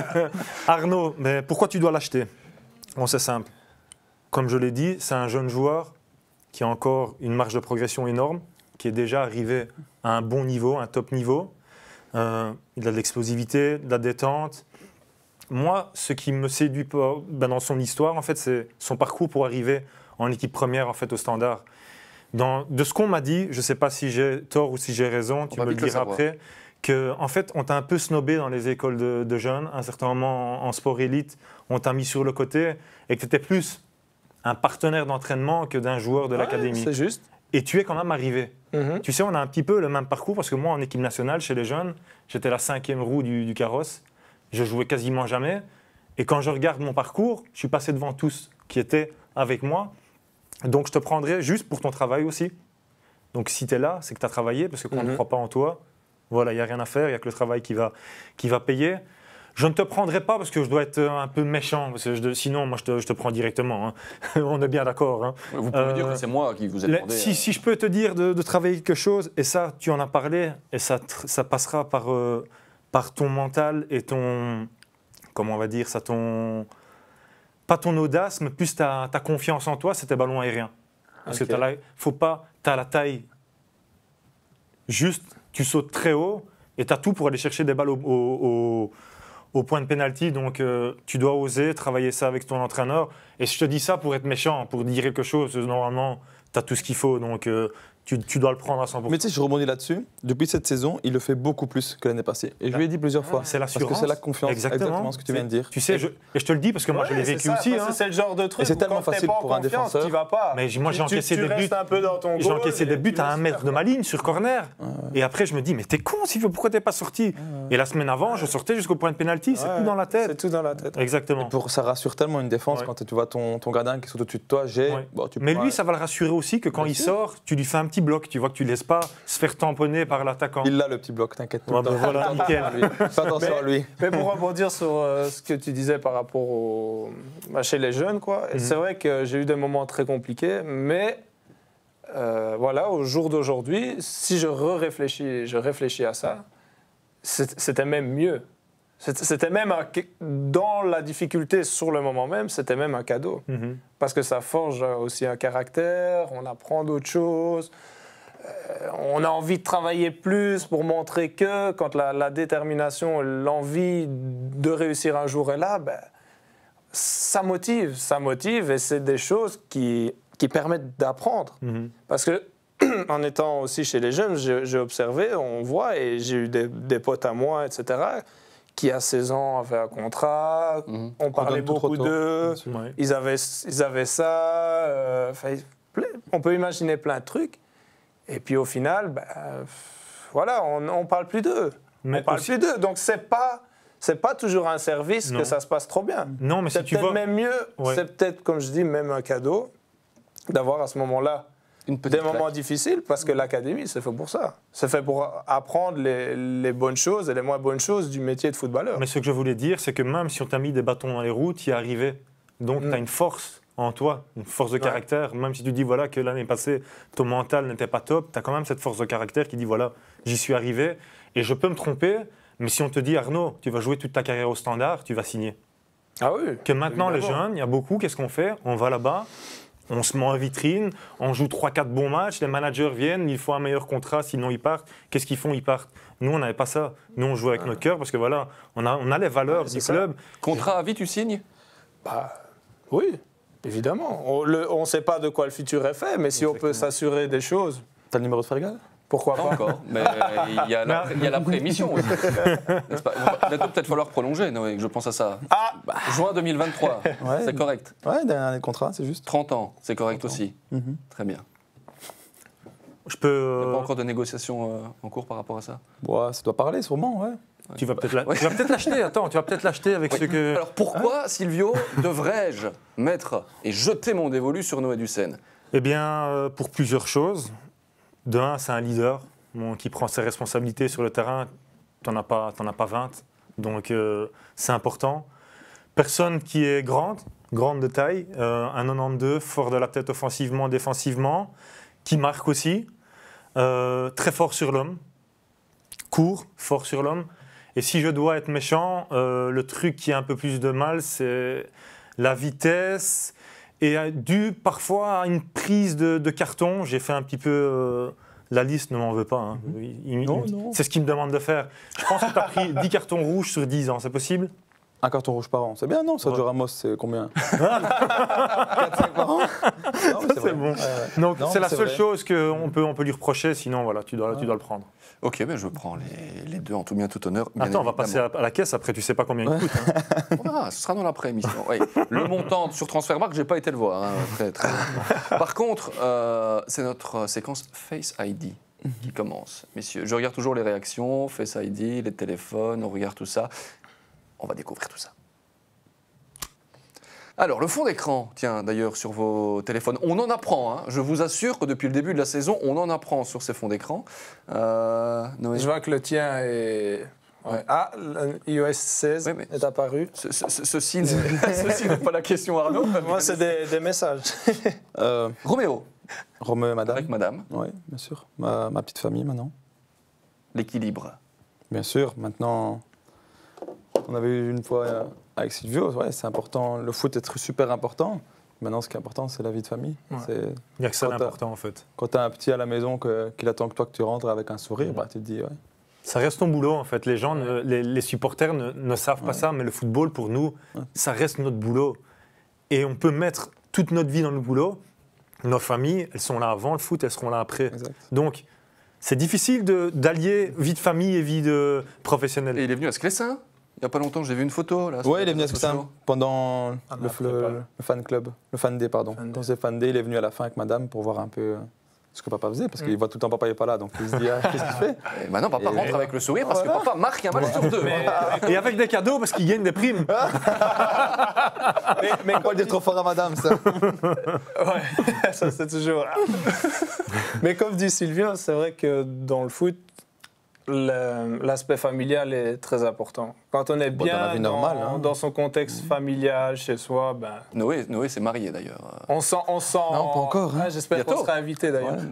(laughs) Arnaud, mais pourquoi tu dois l'acheter? Bon, c'est simple. Comme je l'ai dit, c'est un jeune joueur qui a encore une marge de progression énorme, qui est déjà arrivé à un bon niveau, un top niveau. Euh, il a de l'explosivité, de la détente. Moi, ce qui me séduit pas- ben, dans son histoire, en fait, c'est son parcours pour arriver en équipe première, en fait, au standard. Dans, de ce qu'on m'a dit, je ne sais pas si j'ai tort ou si j'ai raison, tu me le diras après, que en fait, on t'a un peu snobé dans les écoles de, de jeunes. À un certain moment, en, en sport élite, on t'a mis sur le côté et que tu étais plus un partenaire d'entraînement que d'un joueur de ouais, l'académie. C'est juste. Et tu es quand même arrivé. Mhm. Tu sais, on a un petit peu le même parcours parce que moi, en équipe nationale, chez les jeunes, j'étais la cinquième roue du, du carrosse. Je jouais quasiment jamais. Et quand je regarde mon parcours, je suis passé devant tous. qui étaient avec moi. Donc je te prendrai juste pour ton travail aussi. Donc si tu es là, c'est que tu as travaillé, parce que quand on ne Mhm. croit pas en toi, voilà, il n'y a rien à faire, il n'y a que le travail qui va, qui va payer. Je ne te prendrai pas parce que je dois être un peu méchant, parce que je- sinon moi je te, je te prends directement. hein. (laughs) on est bien d'accord. hein. Vous pouvez Euh, dire que c'est moi qui vous ai demandé. si, euh, si je peux te dire de, de travailler quelque chose, et ça, tu en as parlé, et ça, ça passera par, euh, par ton mental et ton. Comment on va dire ça ton, Pas ton audace, mais plus ta, ta confiance en toi, c'est tes ballons aériens. Parce que tu faut pas. Tu as la taille juste, tu sautes très haut, et tu as tout pour aller chercher des balles au, au- au- au point de pénalty. Donc, euh, tu dois oser travailler ça avec ton entraîneur. Et je te dis ça pour être méchant, pour dire quelque chose. Normalement, tu as tout ce qu'il faut. Donc, euh, tu, tu dois le prendre à 100%. Mais tu sais, je rebondis là-dessus. Depuis cette saison, il le fait beaucoup plus que l'année passée. Et je lui ai dit plusieurs fois. c'est Parce que l'assurance. c'est la confiance. Exactement. Exactement ce que tu viens de dire. Tu sais, je, et je te le dis parce que moi, je l'ai c'est vécu ça, aussi. hein. C'est le genre de truc Et c'est tellement facile pour un défenseur. t'y vas pas. Mais moi, j'ai Tu- encaissé tu des buts. restes un peu dans ton J'ai encaissé des buts tu à un mètre de ma ligne sur corner. Et après, je me dis, mais t'es con, Sylvio, pourquoi t'es pas sorti Et la semaine avant, je sortais jusqu'au point de pénalty. C'est tout dans la C'est tête. tout dans la tête. Exactement. Pour, ça rassure tellement une défense quand tu vois ton, ton gardien qui saute au-dessus de toi. J'ai. Ouais. bon, tu Mais lui, ça va le rassurer aussi que quand il sort, tu lui fais un petit bloc. Tu vois que tu laisses pas se faire tamponner par l'attaquant. Il a le petit bloc, t'inquiète. tout Ouais, ben voilà, Fais attention nickel. à lui. Fais attention à lui. Mais pour rebondir sur euh, ce que tu disais par rapport au, bah, chez les jeunes, quoi, Mhm. c'est vrai que j'ai eu des moments très compliqués, mais euh, voilà, au jour d'aujourd'hui, si je réfléchis, je réfléchis à ça, c'était même mieux. C'était même un- dans la difficulté sur le moment même, c'était même un cadeau Mhm. parce que ça forge aussi un caractère, on apprend d'autres choses, euh, on a envie de travailler plus pour montrer que quand la, la détermination, l'envie de réussir un jour est là, ben, ça motive, ça motive et c'est des choses qui, qui permettent d'apprendre. Mhm. Parce que (clears throat) en étant aussi chez les jeunes, j'ai j'ai observé, on voit, et j'ai eu des, des potes à moi, etc., qui à 16 ans avaient un contrat, Mhm. on parlait beaucoup d'eux. Ouais. ils avaient, ils avaient ça. euh, on peut imaginer plein de trucs. Et puis au final, ben, voilà, on ne parle plus d'eux. Mais on parle aussi- plus d'eux. Donc c'est pas, c'est pas toujours un service Non. que ça se passe trop bien. Non, mais si C'est tu peut-être vois. même mieux, Ouais. c'est peut-être, comme je dis, même un cadeau d'avoir à ce moment-là Une petite des moments difficiles parce que l'académie, c'est fait pour ça. C'est fait pour apprendre les, les bonnes choses et les moins bonnes choses du métier de footballeur. Mais ce que je voulais dire, c'est que même si on t'a mis des bâtons dans les roues, tu y es arrivé. Donc, Mm. tu as une force en toi, une force de caractère. Même si tu dis voilà, que l'année passée, ton mental n'était pas top, tu as quand même cette force de caractère qui dit voilà, j'y suis arrivé. Et je peux me tromper, mais si on te dit Arnaud, tu vas jouer toute ta carrière au standard, tu vas signer. Ah oui. Que maintenant, les jeunes, il y a beaucoup, qu'est-ce qu'on fait? On va là-bas, on se met en vitrine, on joue 3-4 bons matchs, les managers viennent, il faut un meilleur contrat, sinon ils partent. Qu'est-ce qu'ils font? Ils partent. Nous, on n'avait pas ça. Nous, on jouait avec notre cœur parce que voilà, on a, on a les valeurs du ça. club. Contrat à vie, tu signes? Bah, oui, évidemment. On ne sait pas de quoi le futur est fait, mais si on peut s'assurer des choses, T'as le numéro de Fergal pourquoi Pas pas encore, mais il y a a l'après-émission aussi. (laughs) Bientôt peut-être falloir prolonger, Noé, je pense à ça. Ah Juin 2023, Ouais. c'est correct. Ouais, dernière année de contrat, c'est juste. 30 ans, c'est correct aussi. Mhm. Très bien. Je peux. Il n'y a euh, pas encore de négociations euh, en cours par rapport à ça? Bon, ça doit parler, sûrement, ouais. Tu vas peut-être Ouais. l'acheter. Attends, tu vas peut-être l'acheter avec ce que. Alors pourquoi, Silvio, devrais-je mettre et jeter mon dévolu sur Noé Ducène Eh bien, euh, pour plusieurs choses. De un, c'est un leader qui prend ses responsabilités sur le terrain. Tu n'en as, pas- t'en as pas 20. Donc, euh, c'est important. Personne qui est grande, grande de taille, euh, un 92, fort de la tête offensivement, défensivement, qui marque aussi. Euh, très fort sur l'homme. Court, fort sur l'homme. Et si je dois être méchant, euh, le truc qui a un peu plus de mal, c'est la vitesse et euh, dû parfois à une prise de, de carton. J'ai fait un petit peu. euh, la liste ne m'en veut pas. hein. Non. C'est ce qu'il me demande de faire. Je pense que tu as pris 10 cartons rouges sur 10 ans, c'est possible? Un carton rouge par an, c'est bien, non Sergio Ouais. Ramos, c'est combien (laughs) 4-5 par an (laughs) c'est bon. Donc Non, c'est la c'est seule vrai. chose qu'on peut, on peut lui reprocher, sinon voilà, tu dois, tu dois le prendre. Ok, ben je prends les, les deux en tout bien tout honneur. bien Attends, on va passer à, la caisse après, tu sais pas combien il coûte. hein. Verra, ce sera dans l'après-émission. Oui. Le montant sur Transfermarkt, j'ai pas été le voir. hein, très, très. Par contre, euh, c'est notre séquence Face ID qui commence, messieurs. Je regarde toujours les réactions, Face ID, les téléphones, on regarde tout ça. On va découvrir tout ça. Alors, le fond d'écran, tiens, d'ailleurs, sur vos téléphones, on en apprend. hein. Je vous assure que depuis le début de la saison, on en apprend sur ces fonds d'écran. Euh, Noé Je vois que le tien est. ouais. Ah, iOS 16 Oui, mais- est apparu. Ce- ce- ce- Ceci n'est (laughs) pas la question, Arnaud. (laughs) Moi, c'est des, des messages. (laughs) Euh, Roméo, Romain et madame. avec madame, Oui, bien sûr. Ma, ma petite famille maintenant. l'équilibre. Bien sûr. Maintenant, on avait eu une fois euh, avec Silvio, ouais, c'est important. Le foot est super important. Maintenant, ce qui est important, c'est la vie de famille. Ouais. C'est Il n'y a que ça d'important en fait. quand tu as un petit à la maison que- qu'il attend que toi que tu rentres avec un sourire, bah, tu te dis, ouais. Ça reste ton boulot en fait. Les gens, ne- les, les supporters ne, ne savent pas ça, mais le football pour nous, Ouais. ça reste notre boulot. Et on peut mettre toute notre vie dans le boulot. Nos familles, elles sont là avant le foot, elles seront là après. Exact. Donc, c'est difficile d'allier vie de famille et vie de professionnelle. Et il est venu à Sclessin Il n'y a pas longtemps, j'ai vu une photo. Là, Ouais, il est venu à sociaux. pendant Ah, le, fan club, le fan day, pardon. Fan day. Quand c'est fan day, il est venu à la fin avec madame pour voir un peu euh, ce que papa faisait, parce Mm. qu'il voit tout le temps papa n'est pas là, donc il se dit, ah, qu'est-ce qu'il fait Et maintenant, papa Et- rentre avec le sourire parce que papa marque un match sur deux. Et avec des cadeaux parce qu'ils gagnent des primes. mais, mais Faut pas le dire trop fort à madame, ça. (laughs) Ouais, ça c'est toujours. (laughs) Mais comme dit Sylvia, c'est vrai que dans le foot, l'aspect familial est très important. Quand on est Bon, dans bien la vie normale, dans, hein. dans son contexte familial, chez soi, ben, Noé, Noé s'est marié d'ailleurs. on sent. On sent Non, pas encore, hein. Ah, J'espère qu'on sera invité d'ailleurs. (laughs)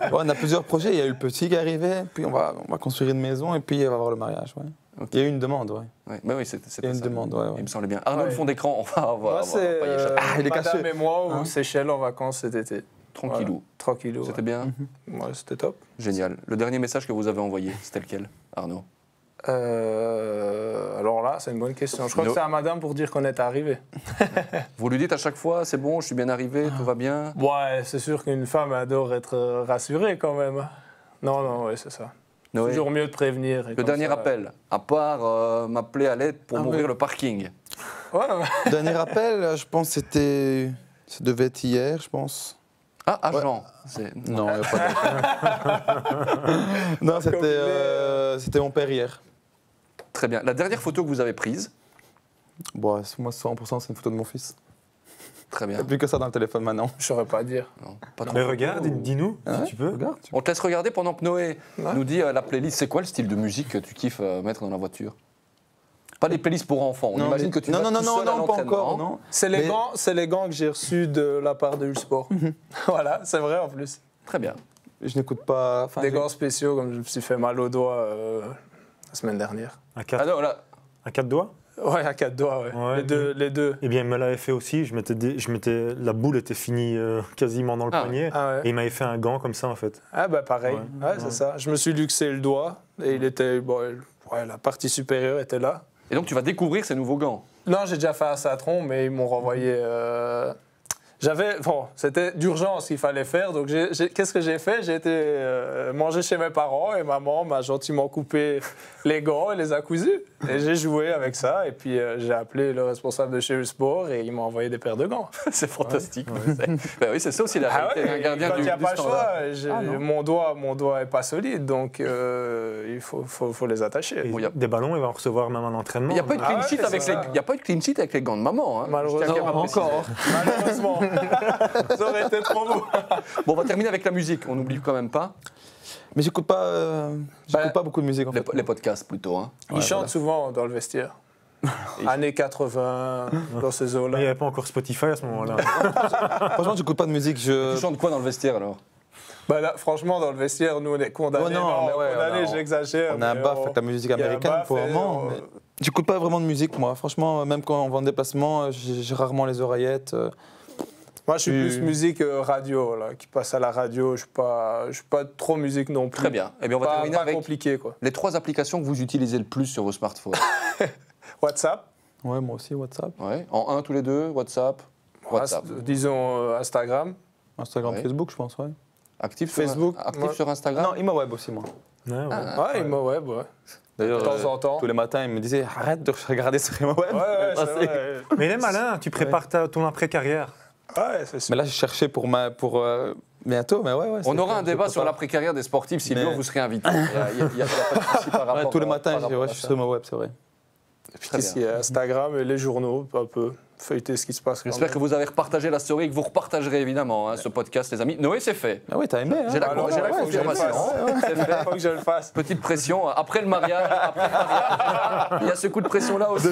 Ouais, on a plusieurs projets. Il y a eu le petit qui est arrivé, puis on va, on va construire une maison, et puis il va y avoir le mariage. Ouais. Il y a eu une demande, ouais. Ouais, bah oui, c'était Il y c'était a une ça. demande, ouais. ouais. Il me semblait bien. Arnaud, Ouais. le fond d'écran, on va, on on Moi, c'est euh, Ah, il est Madame caché. et moi aux Hein Seychelles en vacances cet été. Tranquillou. Voilà, Tranquillou. C'était ouais. bien Ouais, c'était top. Génial. Le dernier message que vous avez envoyé, c'était lequel, Arnaud Euh, alors là, c'est une bonne question. Je crois No. que c'est à madame pour dire qu'on est arrivé. (laughs) Vous lui dites à chaque fois, c'est bon, je suis bien arrivé, tout va bien Ouais, c'est sûr qu'une femme adore être euh, rassurée quand même. Non, non, ouais, c'est ça. Noé, Toujours mieux de prévenir. et le dernier ça, appel, à part euh, m'appeler à l'aide pour Ah m'ouvrir oui. le parking. Ouais, ouais. Dernier appel, je pense que c'était. Ça devait être hier, je pense. Ah, agent. C'est- Non, (laughs) il n'y a pas de... Non, (laughs) c'était euh, c'était mon père hier. Très bien. La dernière photo que vous avez prise, Bon, moi, 100%, c'est une photo de mon fils. très Il n'y bien. a plus que ça dans le téléphone maintenant. Je saurais pas dire. Non, pas trop. Mais regarde, dis-nous Ouais, si tu peux. Regarde. tu- On te laisse regarder pendant que Noé Ouais. nous dit euh, la playlist. C'est quoi le style de musique que tu kiffes euh, mettre dans la voiture? Pas des playlists pour enfants. On Non, imagine mais- que tu non, vas non, tout non, seul à non, pas l'entraînement. encore, non. C'est les, Mais- gants, c'est les gants que j'ai reçus de la part de Ulsport. (laughs) voilà, c'est vrai en plus. Très bien. Je n'écoute pas. enfin, Des gants spéciaux, comme je me suis fait mal au doigt euh, la semaine dernière. Un quatre, Ah non, là, un quatre doigts? Ouais, à quatre doigts, ouais. Ouais. les, deux, les deux. Eh bien, il me l'avait fait aussi. Je m'étais, dé- je m'étais, la boule était finie euh, quasiment dans le Ah, poignet. Ah, ouais. Et il m'avait fait un gant comme ça en fait. Ah bah pareil, Ouais. ouais, c'est ça. Je me suis luxé le doigt et il était, bon, ouais, la partie supérieure était là. Et donc tu vas découvrir ces nouveaux gants. Non, j'ai déjà fait un satron, mais ils m'ont renvoyé. euh, J'avais, bon, c'était d'urgence qu'il fallait faire. Donc, j'ai- j'ai- qu'est-ce que j'ai fait? J'ai été euh, manger chez mes parents et maman m'a gentiment coupé les gants et les a cousus. Et j'ai joué avec ça. Et puis, euh, j'ai appelé le responsable de chez Usport et il m'a envoyé des paires de gants. (laughs) c'est fantastique. (laughs) Ben oui, c'est ça aussi la Ah réalité. ouais, un gardien quand du, il n'y a du pas le choix, j'ai- Ah, non. mon doigt, mon doigt est pas solide, donc euh, il faut, faut, faut les attacher. Bon, y a- Des ballons, il va en recevoir même en entraînement. Il n'y a pas eu de Ah clean ouais, sheet avec les, a pas eu de clean sheet avec les gants de maman. Hein. Malheureusement. À encore. Malheureusement, ça aurait été trop beau. Bon, on va terminer avec la musique. On n'oublie quand même pas Mais j'écoute pas, euh, j'écoute Bah, pas beaucoup de musique en les, fait. les podcasts plutôt. Hein. Il Ouais, chante voilà. souvent dans le vestiaire. (laughs) Années 80, dans ces Il n'y eaux-là. avait pas encore Spotify à ce moment-là. (laughs) Franchement, j'écoute pas de musique. Je... Tu chantes quoi dans le vestiaire alors? Bah là, franchement, dans le vestiaire, nous, on est condamnés. Ouais, non, mais ouais, condamnés, on a- j'exagère. On a un mais baf on- avec la musique américaine pour le moment. on- mais J'écoute pas vraiment de musique moi. Franchement, même quand on va en déplacement, euh, j'ai j'ai rarement les oreillettes. euh. Moi, je suis Tu- plus musique euh, radio, là, qui passe à la radio. Je suis pas, je suis pas trop musique non plus. Très bien. Eh bien, on va Pas, terminer pas avec compliqué, quoi. les trois applications que vous utilisez le plus sur vos smartphones. (laughs) WhatsApp. Ouais, moi aussi, WhatsApp, Ouais. En un tous les deux, WhatsApp. WhatsApp. Disons euh, Instagram. Instagram, Ouais. Facebook, je pense, ouais. Actif sur, Facebook, actif moi- sur Instagram. Non, ImaWeb aussi, moi. Ouais, ouais. Ah, ouais, m'a- ouais. D'ailleurs, De temps euh, en temps. tous les matins, il me disait arrête de regarder sur ImaWeb. Ouais, ouais, (laughs) Ah, vrai. Mais il est malin, tu prépares ta- ton après-carrière. Ouais, c'est sûr. Mais là, je cherchais pour, ma, pour euh, bientôt, mais ouais, ouais. On aura un débat sur l'après-carrière des sportifs. Sylvio, Mais- vous serez invité. (laughs) Il n'y a, il y a- il y a pas de souci par Ouais, rapport tous les matins, je, suis sur ImaWeb, c'est vrai. Et puis ici, Instagram et les journaux, un peu feuilleter ce qui se passe. J'espère que vous avez repartagé la story et que vous repartagerez évidemment hein, ce podcast, les amis. Noé, c'est fait. Ah oui, t'as aimé, hein J'ai la, alors, j'ai la ouais, faut que je le confirmation. fasse. C'est fait. (laughs) faut que je le fasse. Petite pression. Après le mariage, après le mariage, il y a ce coup de pression là aussi.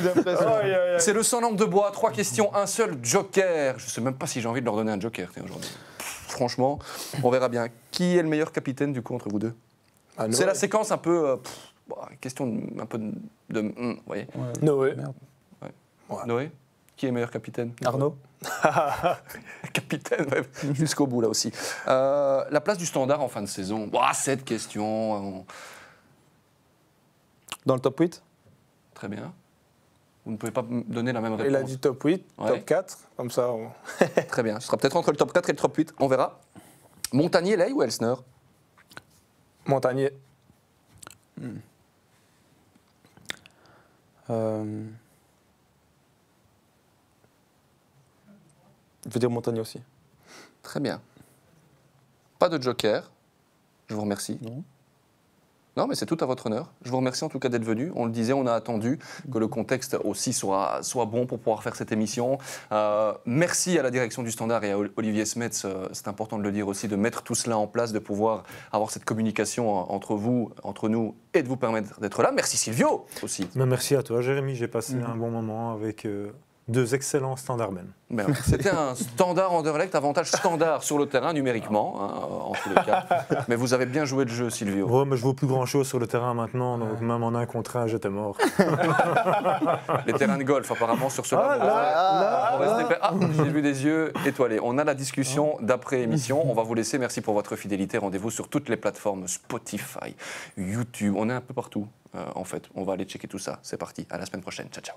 C'est le sans lampe de bois, trois questions, un seul joker. Je sais même pas si j'ai envie de leur donner un joker tiens, aujourd'hui. Pff, Franchement, on verra bien. Qui est le meilleur capitaine du coup entre vous deux? Ah, C'est Noé. la séquence un peu. euh, pff, bah, question de- un peu de. de- vous voyez. Noé? Qui est meilleur capitaine? Arnaud (laughs) Capitaine, ouais, jusqu'au bout là aussi. Euh, la place du standard en fin de saison. Cette question. on- Dans le top 8 Très bien. Vous ne pouvez pas me donner la même réponse. Il a dit top 8, Ouais. top 4, comme ça. on- (laughs) Très bien. Ce sera peut-être entre le top 4 et le top 8. On verra. Montagnier, Ley ou Elsner? Montagnier. Euh, Je veux dire Montagne aussi. Très bien. Pas de joker. Je vous remercie. Non. Non, mais c'est tout à votre honneur. Je vous remercie en tout cas d'être venu. On le disait, on a attendu que le contexte aussi soit, soit bon pour pouvoir faire cette émission. Euh, merci à la direction du Standard et à Ol- Olivier Smets, euh, c'est important de le dire aussi, de mettre tout cela en place, de pouvoir avoir cette communication euh, entre vous, entre nous, et de vous permettre d'être là. Merci Silvio aussi. Mais merci à toi, Jérémy. J'ai passé Mhm. un bon moment avec euh, deux excellents standardmen. C'était un standard Anderlecht, avantage standard sur le terrain numériquement, hein, en tous les cas. Mais vous avez bien joué le jeu, Silvio. Ouais, mais je vois plus grand chose sur le terrain maintenant, donc même en un contre un, j'étais mort. Les terrains de golf, apparemment, sur cela. Ah, là, on reste épais. Ah, j'ai vu des yeux étoilés. On a la discussion d'après émission. On va vous laisser. Merci pour votre fidélité. Rendez-vous sur toutes les plateformes Spotify, YouTube. On est un peu partout, euh, en fait. On va aller checker tout ça. C'est parti. À la semaine prochaine. Ciao, ciao.